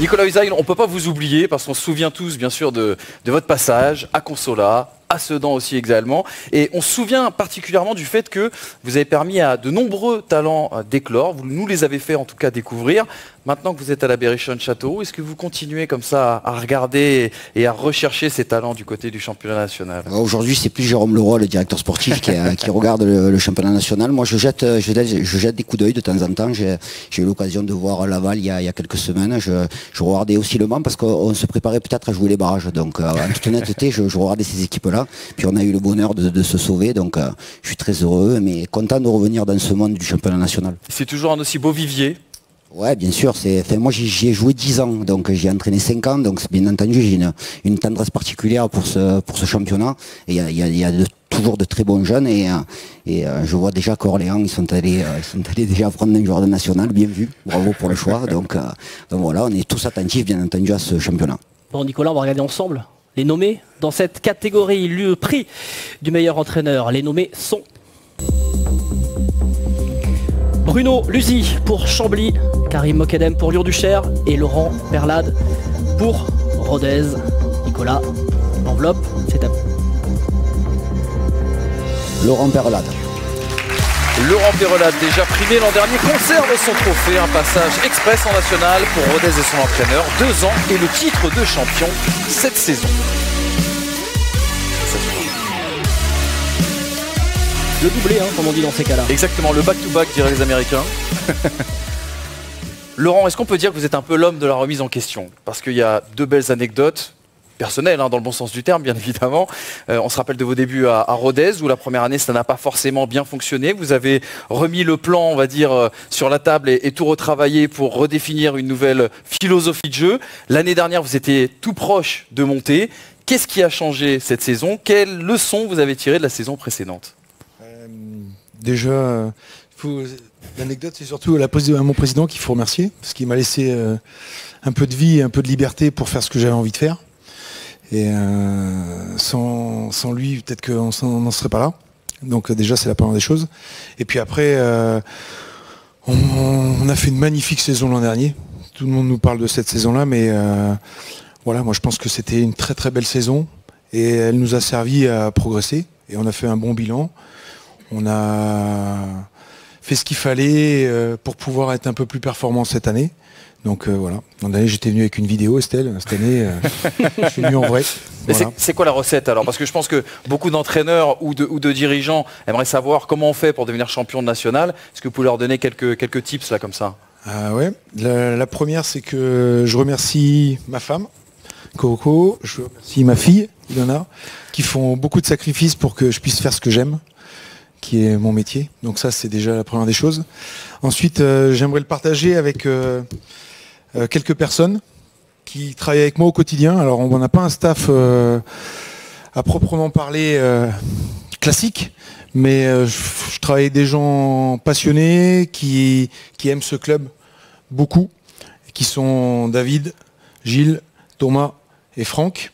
Nicolas Usaï, on ne peut pas vous oublier parce qu'on se souvient tous bien sûr de, de votre passage à Consola, à Sedan aussi également. Et on se souvient particulièrement du fait que vous avez permis à de nombreux talents euh, d'éclore. Vous nous les avez fait en tout cas découvrir. Maintenant que vous êtes à la Berrichonne Château, est-ce que vous continuez comme ça à regarder et à rechercher ces talents du côté du championnat national? Aujourd'hui, c'est plus Jérôme Leroy, le directeur sportif, qui, euh, qui regarde le, le championnat national. Moi, je jette, euh, je, jette- je jette des coups d'œil de temps en temps. J'ai j'ai eu l'occasion de voir Laval il y a, il y a quelques semaines. Je, je regardais aussi Le Mans parce qu'on se préparait peut-être à jouer les barrages. Donc, euh, en toute honnêteté, je, je regardais ces équipes-là. Puis on a eu le bonheur de, de se sauver. Donc, euh, je suis très heureux, mais content de revenir dans ce monde du championnat national. C'est toujours un aussi beau vivier. Ouais, bien sûr. C'est, enfin, moi, j'y- ai joué 10 ans, donc j'ai entraîné 5 ans, donc bien entendu, j'ai une, une tendresse particulière pour ce, pour ce championnat. Et il y a, il y a- il y a de- toujours de très bons jeunes, et, euh, et euh, je vois déjà qu'Orléans, ils sont allés, euh, ils sont allés déjà prendre un joueur de national, bien vu. Bravo pour le choix. Donc, euh, donc voilà, on est tous attentifs, bien entendu, à ce championnat. Bon Nicolas, on va regarder ensemble les nommés dans cette catégorie, le prix du meilleur entraîneur. Les nommés sont Bruno Luzi pour Chambly, Karim Mokedem pour Lyon-Duchère et Laurent Perlade pour Rodez. Nicolas, l'enveloppe, c'est à vous. Laurent Perlade. Laurent Perrelade, déjà primé l'an dernier, conserve son trophée, un passage express en national pour Rodez et son entraîneur, deux ans et le titre de champion cette saison. Le doublé, hein, comme on dit dans ces cas-là. Exactement, le back-to-back, diraient les Américains. Laurent, est-ce qu'on peut dire que vous êtes un peu l'homme de la remise en question? Parce qu'il y a deux belles anecdotes personnelles, hein, dans le bon sens du terme, bien évidemment. Euh, on se rappelle de vos débuts à, à Rodez, où la première année, ça n'a pas forcément bien fonctionné. Vous avez remis le plan, on va dire, euh, sur la table et, et tout retravaillé pour redéfinir une nouvelle philosophie de jeu. L'année dernière, vous étiez tout proche de monter. Qu'est-ce qui a changé cette saison? Quelles leçons vous avez tirées de la saison précédente? Déjà, l'anecdote, c'est surtout à mon président qu'il faut remercier, parce qu'il m'a laissé euh, un peu de vie un peu de liberté pour faire ce que j'avais envie de faire. Et euh, sans, lui, peut-être qu'on n'en serait pas là. Donc euh, déjà, c'est la première des choses. Et puis après, on, on a fait une magnifique saison l'an dernier. Tout le monde nous parle de cette saison-là, mais voilà, moi je pense que c'était une très très belle saison et elle nous a servi à progresser. Et on a fait un bon bilan. On a fait ce qu'il fallait euh, pour pouvoir être un peu plus performant cette année. Donc euh, voilà. L'an dernier, j'étais venu avec une vidéo, Estelle. Cette année, euh, je suis venu en vrai. Voilà. c'est- quoi la recette alors? Parce que je pense que beaucoup d'entraîneurs ou de, ou de dirigeants aimeraient savoir comment on fait pour devenir champion de national. Est-ce que vous pouvez leur donner quelques, quelques tips là comme ça? Ah ouais. La, la première, c'est que je remercie ma femme, Coco, je remercie ma fille, Ilona, qui font beaucoup de sacrifices pour que je puisse faire ce que j'aime, qui est mon métier. Donc ça, c'est déjà la première des choses. Ensuite, euh, j'aimerais le partager avec euh, euh, quelques personnes qui travaillent avec moi au quotidien. Alors, on n'a pas un staff à proprement parler classique, mais je, travaille des gens passionnés qui, qui aiment ce club beaucoup, qui sont David, Gilles, Thomas et Franck.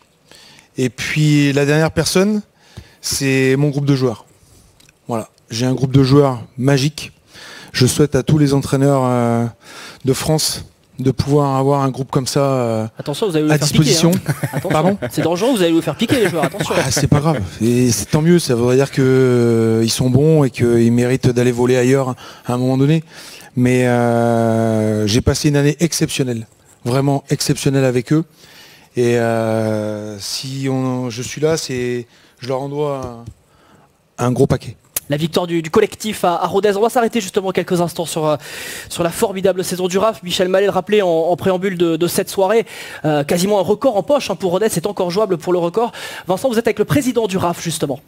Et puis la dernière personne, c'est mon groupe de joueurs. J'ai un groupe de joueurs magique. Je souhaite à tous les entraîneurs euh, de France de pouvoir avoir un groupe comme ça euh, Attention, vous allez vous à disposition. hein. Pardon C'est dangereux, vous allez vous faire piquer les joueurs, attention. ah, c'est pas grave. Et c'est tant mieux. Ça voudrait dire qu'ils sont bons et qu'ils méritent d'aller voler ailleurs à un moment donné. Mais euh, j'ai passé une année exceptionnelle, vraiment exceptionnelle avec eux. Et euh, si on, je suis là, c'est, je leur en dois un, un gros paquet. La victoire du, du collectif à, à Rodez. On va s'arrêter justement quelques instants sur, euh, sur la formidable saison du RAF. Michel Mallet le rappelait en, en préambule de, de cette soirée. euh, quasiment un record en poche hein, pour Rodez. C'est encore jouable pour le record. Vincent, vous êtes avec le président du RAF justement.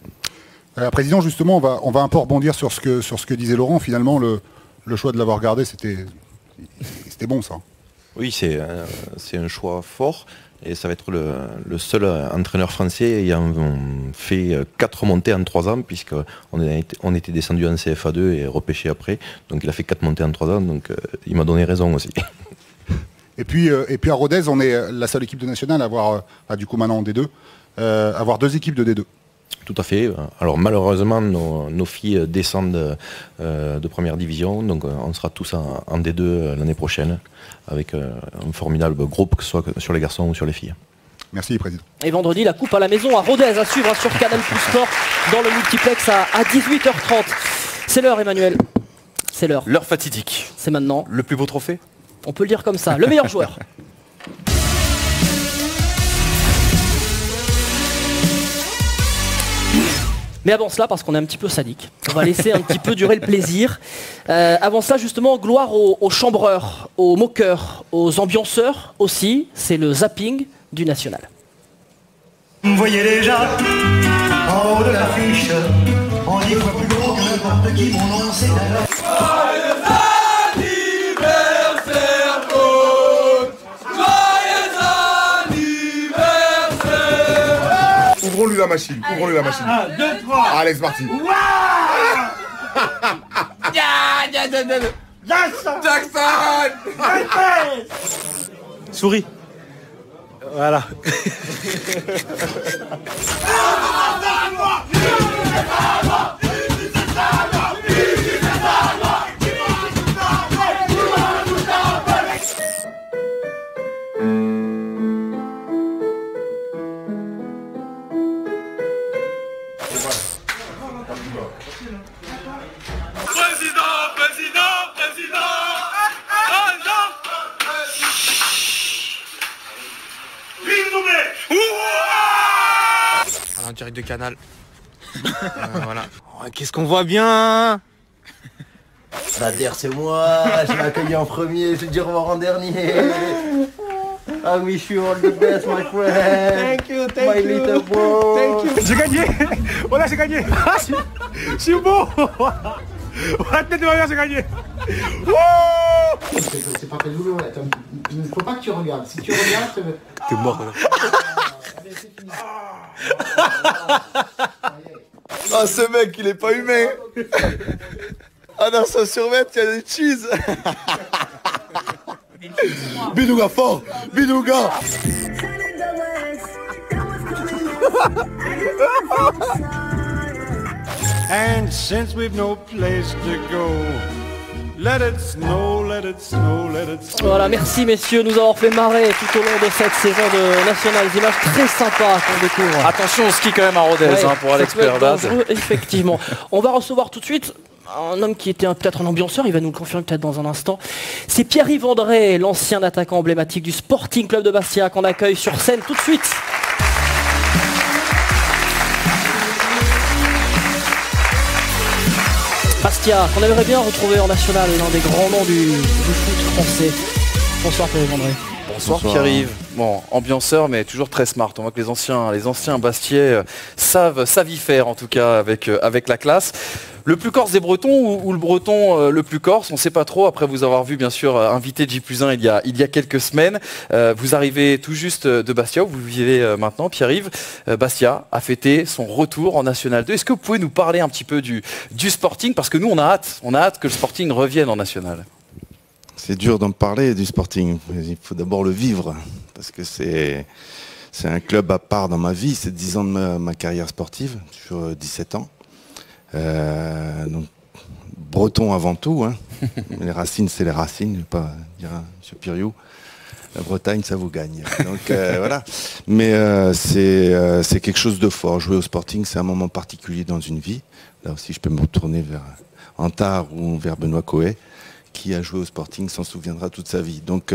Euh, président, justement, on va, on va un peu rebondir sur ce que, sur ce que disait Laurent. Finalement, le, le choix de l'avoir gardé, c'était c'était bon, ça. Oui, c'est c'est un choix fort et ça va être le, seul euh, entraîneur français ayant fait euh, quatre montées en trois ans puisqu'on on on était descendu en CFA2 et repêché après. Donc il a fait quatre montées en trois ans, donc euh, il m'a donné raison aussi. Et puis, et puis à Rodez, on est la seule équipe de nationale à avoir, enfin, du coup maintenant en D2, euh, avoir deux équipes de D2. Tout à fait. Alors malheureusement, nos, nos filles descendent euh, de première division, donc euh, on sera tous en, en D2 euh, l'année prochaine, avec euh, un formidable groupe, que ce soit sur les garçons ou sur les filles. Merci, Président. Et vendredi, la coupe à la maison à Rodez à suivre sur Canal Plus Sport dans le multiplex à, à 18h30. C'est l'heure, Emmanuel. C'est l'heure. L'heure fatidique. C'est maintenant. Le plus beau trophée? On peut le dire comme ça. Le meilleur joueur. Mais avant cela, parce qu'on est un petit peu sadique, on va laisser un petit peu durer le plaisir. Euh, avant ça, justement, gloire aux, chambreurs, aux moqueurs, aux ambianceurs aussi. C'est le zapping du national. Vous voyez déjà, en haut de l'affiche, plus gros que mon nom c'est Ouvrons-lui la machine, ouvrons-lui la machine. 1, 2, 3. Allez, c'est parti. Jackson Souris. Voilà. de Canal. Euh, voilà. Oh, Qu'est-ce qu'on voit bien Nader, c'est moi, je l'ai accueilli en premier, je te dire au revoir en dernier. I wish you all the best, my friend. Thank you, thank my you. little boy. Thank you. J'ai gagné Voilà, j'ai gagné Ah, je suis- beau La tête de ma mère, j'ai gagné Wouh C'est pas très douloureux, attends. Il ne faut pas que tu regardes. Si tu regardes, veut- T'es mort Ah ce mec il est pas humain. Ah dans son survêt il y a des cheese. Bidouga fort. Bidouga And since we've no place to go, Voilà, merci messieurs, nous avons fait marrer tout au long de cette saison de National. Des images très sympas qu'on découvre. Attention au ski quand même à Rodez Ouais, hein, pour Alex Effectivement. On va recevoir tout de suite un homme qui était un- peut-être un ambianceur, il va nous le confirmer peut-être dans un instant. C'est Pierre-Yves André, l'ancien attaquant emblématique du Sporting Club de Bastia qu'on accueille sur scène tout de suite. Bastia, qu'on aimerait bien retrouver en national, l'un des grands noms du, du foot français. Bonsoir Pierre-Yves André. Bonsoir, Bonsoir. Pierre-Yves. Bon, ambianceur, mais toujours très smart. On voit que les anciens, les anciens Bastiais euh, savent, savent y faire, en tout cas, avec, euh, avec la classe. Le plus corse des Bretons ou, le Breton euh, le plus corse, on ne sait pas trop. Après vous avoir vu, bien sûr, euh, invité J plus 1 il y a, quelques semaines. Euh, vous arrivez tout juste de Bastia, où vous vivez maintenant, Pierre-Yves. Bastia a fêté son retour en National 2. Est-ce que vous pouvez nous parler un petit peu du, Sporting? Parce que nous, on a hâte. On a hâte que le Sporting revienne en National. C'est dur d'en parler du Sporting. Il faut d'abord le vivre parce que c'est un club à part dans ma vie. C'est 10 ans de ma, ma carrière sportive sur euh, 17 ans. Euh, donc, breton avant tout. hein. les racines, c'est les racines. Je vais pas dire à M. Piriou. La Bretagne, ça vous gagne. Donc euh, voilà. Mais euh, c'est euh, quelque chose de fort. Jouer au Sporting, c'est un moment particulier dans une vie. Là aussi, je peux me retourner vers Antard ou vers Benoît Coé qui a joué au Sporting s'en souviendra toute sa vie. Donc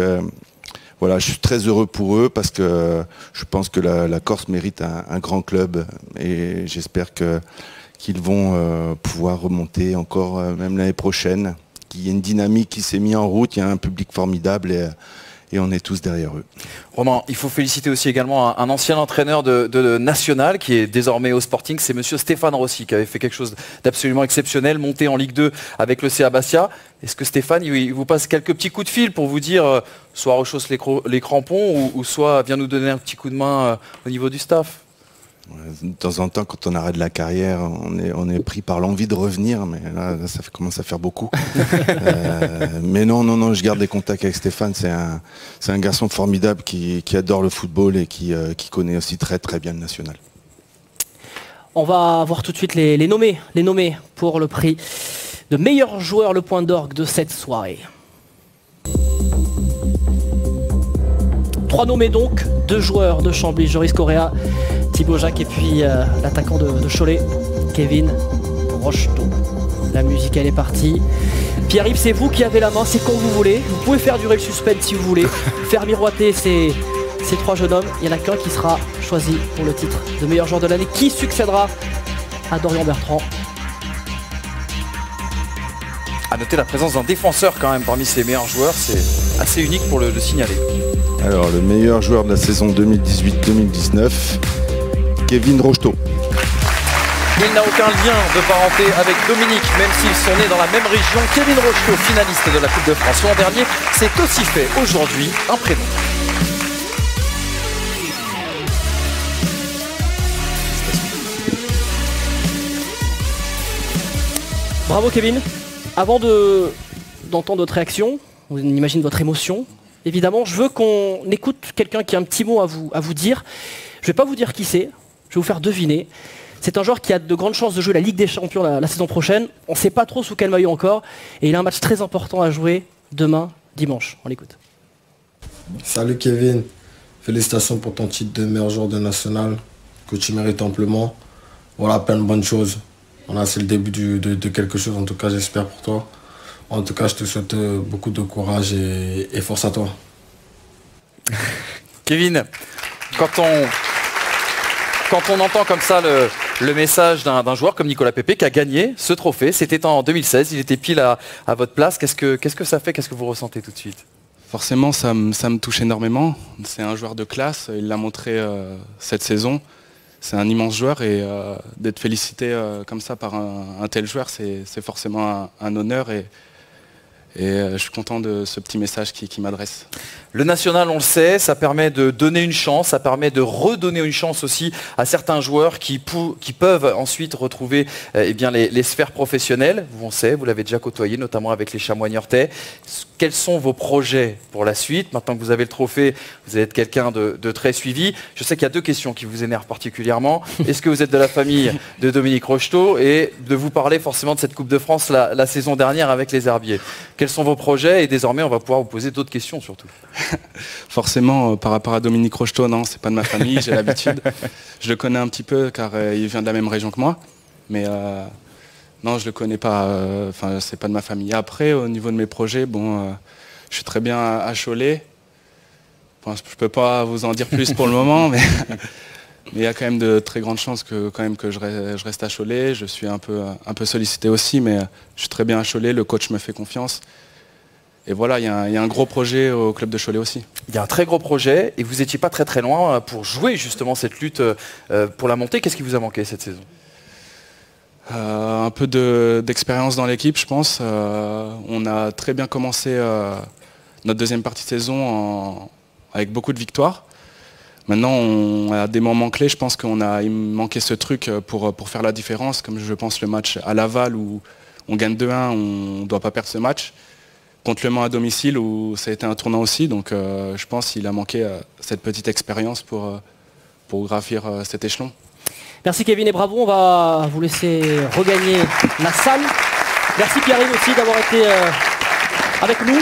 voilà, je suis très heureux pour eux parce que je pense que la, la Corse mérite un, un grand club et j'espère que qu'ils vont euh, pouvoir remonter encore euh, même l'année prochaine. Qu'il y a une dynamique qui s'est mise en route, il y a un public formidable et, et on est tous derrière eux. Romain, il faut féliciter aussi également un, ancien entraîneur de, National qui est désormais au Sporting, c'est monsieur Stéphane Rossi qui avait fait quelque chose d'absolument exceptionnel, monté en Ligue 2 avec le CA Bastia. Est-ce que Stéphane, il, vous passe quelques petits coups de fil pour vous dire euh, soit rechausse les, crampons ou, soit vient nous donner un petit coup de main euh, au niveau du staff? De temps en temps, quand on arrête la carrière, on est, on est pris par l'envie de revenir, mais là, ça commence à faire beaucoup. Euh, mais non, non, non, je garde des contacts avec Stéphane. C'est un, garçon formidable qui, qui adore le football et qui, euh, qui connaît aussi très très bien le national. On va voir tout de suite les, les nommés, les nommés pour le prix de meilleur joueur, le point d'orgue de cette soirée. Trois nommés donc, deux joueurs de Chambly, Joris Correa, Thibaut Jacques et puis euh, l'attaquant de, de Cholet, Kevin Rocheteau. La musique elle est partie. Pierre-Yves, c'est vous qui avez la main, c'est quand vous voulez. Vous pouvez faire durer le suspense si vous voulez. Faire miroiter ces, ces trois jeunes hommes. Il n'y en a qu'un qui sera choisi pour le titre de meilleur joueur de l'année. Qui succédera à Dorian Bertrand À noter la présence d'un défenseur quand même parmi ces meilleurs joueurs, c'est assez unique pour le, le signaler. Alors, le meilleur joueur de la saison 2018-2019, Kevin Rocheteau. Il n'a aucun lien de parenté avec Dominique, même s'ils sont nés dans la même région. Kevin Rocheteau, finaliste de la Coupe de France l'an dernier, s'est aussi fait aujourd'hui un prénom. Bravo Kevin. Avant de d'entendre votre réaction, on imagine votre émotion. Évidemment, je veux qu'on écoute quelqu'un qui a un petit mot à vous, à vous dire. Je vais pas vous dire qui c'est, je vais vous faire deviner. C'est un joueur qui a de grandes chances de jouer la Ligue des Champions la, la saison prochaine. On ne sait pas trop sous quel maillot encore. Et il a un match très important à jouer demain, dimanche. On l'écoute. Salut Kevin, félicitations pour ton titre de meilleur joueur de national que tu mérites amplement. Voilà, plein de bonnes choses. Voilà, c'est le début du- de, de quelque chose, en tout cas j'espère pour toi. En tout cas, je te souhaite euh, beaucoup de courage et, et force à toi. Kevin, quand on, quand on entend comme ça le, message d'un joueur comme Nicolas Pepe qui a gagné ce trophée, c'était en 2016, il était pile à, votre place, qu'est-ce que, ça fait, qu'est-ce que vous ressentez tout de suite? Forcément, ça, me- touche énormément. C'est un joueur de classe, il l'a montré euh, cette saison. C'est un immense joueur et euh, d'être félicité euh, comme ça par un, tel joueur, c'est forcément un, honneur Et euh, je suis content de ce petit message qui, qui m'adresse. Le national, on le sait, ça permet de donner une chance, ça permet de redonner une chance aussi à certains joueurs qui, pou- qui peuvent ensuite retrouver euh, eh bien, les, les sphères professionnelles. Vous on sait, vous l'avez déjà côtoyé, notamment avec les chamois niortais. Quels sont vos projets pour la suite? Maintenant que vous avez le trophée, vous êtes quelqu'un de, de très suivi. Je sais qu'il y a deux questions qui vous énervent particulièrement. Est-ce que vous êtes de la famille de Dominique Rocheteau et de vous parler forcément de cette Coupe de France la, la saison dernière avec les Herbiers Quels sont vos projets Et désormais, on va pouvoir vous poser d'autres questions surtout. Forcément, euh, par rapport à Dominique Rocheteau, non, c'est pas de ma famille, j'ai l'habitude. Je le connais un petit peu car euh, il vient de la même région que moi. Mais euh, non, je le connais pas. euh, Enfin, c'est pas de ma famille. Après, au niveau de mes projets, bon, euh, je suis très bien à, à Cholet. Bon, je peux pas vous en dire plus pour le moment, mais mais il y a quand même de très grandes chances que quand même que je reste, à Cholet. Je suis un peu un peu sollicité aussi, mais je suis très bien à Cholet. Le coach me fait confiance. Et voilà, il y, a un- il y a un gros projet au club de Cholet aussi. Il y a un très gros projet et vous n'étiez pas très très loin euh, pour jouer justement cette lutte euh, euh, pour la montée. Qu'est-ce qui vous a manqué cette saison? Euh, un peu de- d'expérience dans l'équipe, je pense. Euh, on a très bien commencé euh, notre deuxième partie de saison en- avec beaucoup de victoires. Maintenant, on a des moments clés. Je pense qu'on a il manquait ce truc euh, pour, pour faire la différence, comme je pense le match à Laval où on gagne 2-1, on ne doit pas perdre ce match. Contre Le Mans à domicile où ça a été un tournant aussi. Donc euh, je pense qu'il a manqué euh, cette petite expérience pour, pour cet échelon. Merci Kevin et bravo, on va vous laisser regagner la salle. Merci Pierre aussi d'avoir été avec nous.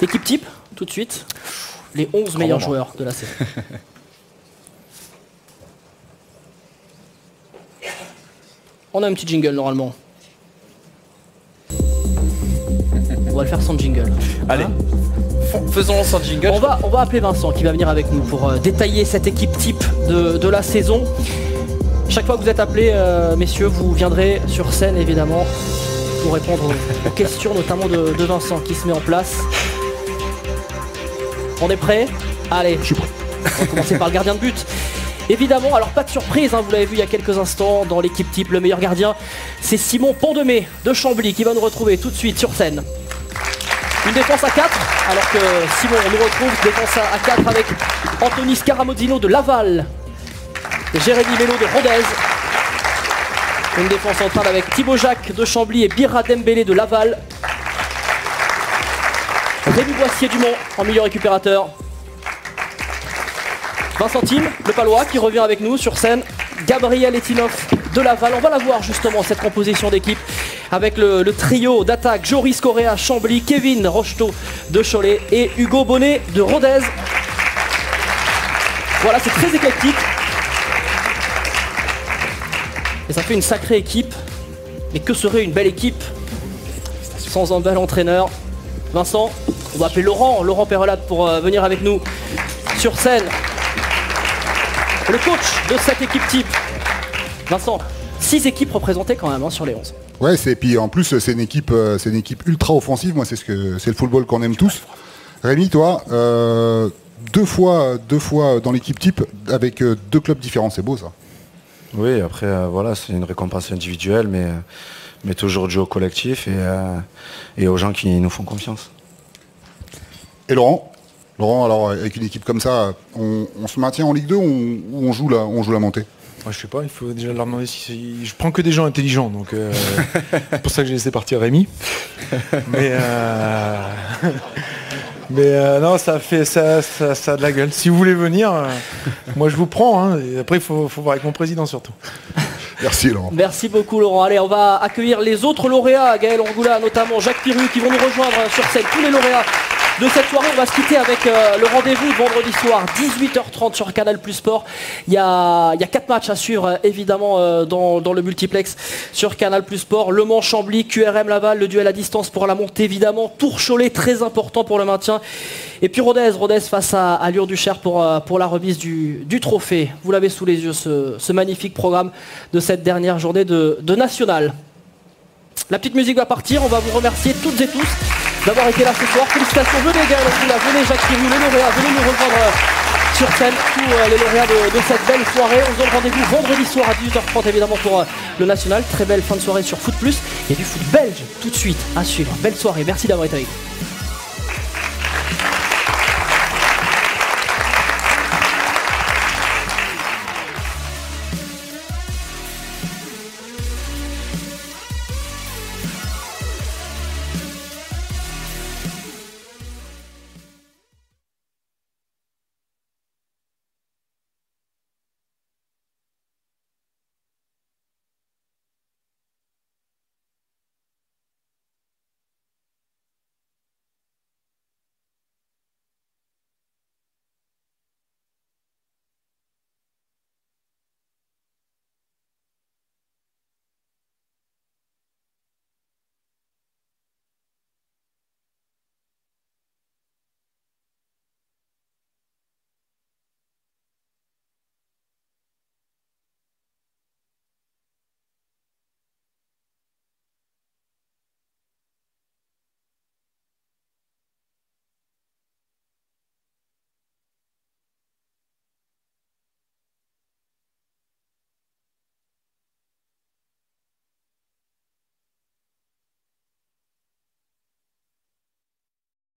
L'équipe type, tout de suite. Les 11 meilleurs moment. joueurs de la saison. On a un petit jingle normalement. On va le faire sans jingle. Allez, fon- faisons sans jingle. On va, on va appeler Vincent qui va venir avec nous pour euh, détailler cette équipe type de, de la saison. Chaque fois que vous êtes appelés, euh, messieurs, vous viendrez sur scène évidemment pour répondre aux, aux questions, notamment de, de Vincent qui se met en place. On est prêt Allez. Je suis prêt. On va commencer par le gardien de but. Évidemment, alors pas de surprise, hein, vous l'avez vu il y a quelques instants dans l'équipe type, le meilleur gardien, c'est Simon Pondemé de Chambly qui va nous retrouver tout de suite sur scène. Une défense à 4, alors que Simon nous retrouve défense à 4 avec Anthony Scaramozino de Laval et Jérémy Mello de Rodez. Une défense centrale avec Thibaut Jacques de Chambly et Bira Dembélé de Laval. Rémi Boissier du Mont en milieu récupérateur. Vincentine, le palois, qui revient avec nous sur scène. Gabriel Etinoff de Laval. On va la voir justement, cette composition d'équipe, avec le, le trio d'attaque Joris Correa, Chambly, Kevin Rocheteau de Cholet et Hugo Bonnet de Rodez. Voilà, c'est très éclectique. Et ça fait une sacrée équipe. Mais que serait une belle équipe sans un bel entraîneur Vincent, on va appeler Laurent, Laurent Perrelat pour euh, venir avec nous sur scène. Le coach de cette équipe type. Vincent, six équipes représentées quand même hein, sur les 11. Ouais, c'est puis en plus c'est une équipe, euh, c'est une équipe ultra offensive. Moi, c'est ce que c'est le football qu'on aime tous. Rémi, toi, euh, deux fois, deux fois dans l'équipe type avec euh, deux clubs différents, c'est beau ça. Oui, après, euh, voilà, c'est une récompense individuelle, mais, euh, mais toujours dû au collectif et, euh, et aux gens qui nous font confiance. Et Laurent, Laurent, alors avec une équipe comme ça, on, on se maintient en Ligue 2 ou on, ou on joue la, on joue la montée? Moi, je sais pas, il faut déjà leur demander si je prends que des gens intelligents, donc euh, c'est pour ça que j'ai laissé partir Rémi. Mais euh, mais euh, non, ça fait ça, ça, ça a de la gueule. Si vous voulez venir, euh, moi je vous prends. hein, et après, il faut, faut voir avec mon président surtout. Merci Laurent. Merci beaucoup Laurent. Allez, on va accueillir les autres lauréats, Gaël Angoula, notamment Jacques Piru, qui vont nous rejoindre sur scène. Tous les lauréats de cette soirée, on va se quitter avec euh, le rendez-vous de vendredi soir, 18h30 sur Canal Plus Sport. Il y a, il y a quatre matchs à suivre, euh, évidemment, euh, dans, le multiplex sur Canal Plus Sport. Le Mans Chambly, QRM Laval, le duel à distance pour la montée, évidemment. Tour Cholet, très important pour le maintien. Et puis Rodez, Rodez face à, à du Cher pour, la remise du, trophée. Vous l'avez sous les yeux, ce, magnifique programme de cette dernière journée de National. La petite musique va partir, on va vous remercier toutes et tous d'avoir été là ce soir. Félicitations, venez Gaël venez Jacques Pirou, les lauréats, venez nous rejoindre euh, sur scène tous euh, les lauréats de, de cette belle soirée. On se donne rendez-vous vendredi soir à 18h30 évidemment pour euh, le national. Très belle fin de soirée sur Foot Plus. Il y a du foot belge tout de suite à suivre. Belle soirée, merci d'avoir été avec nous.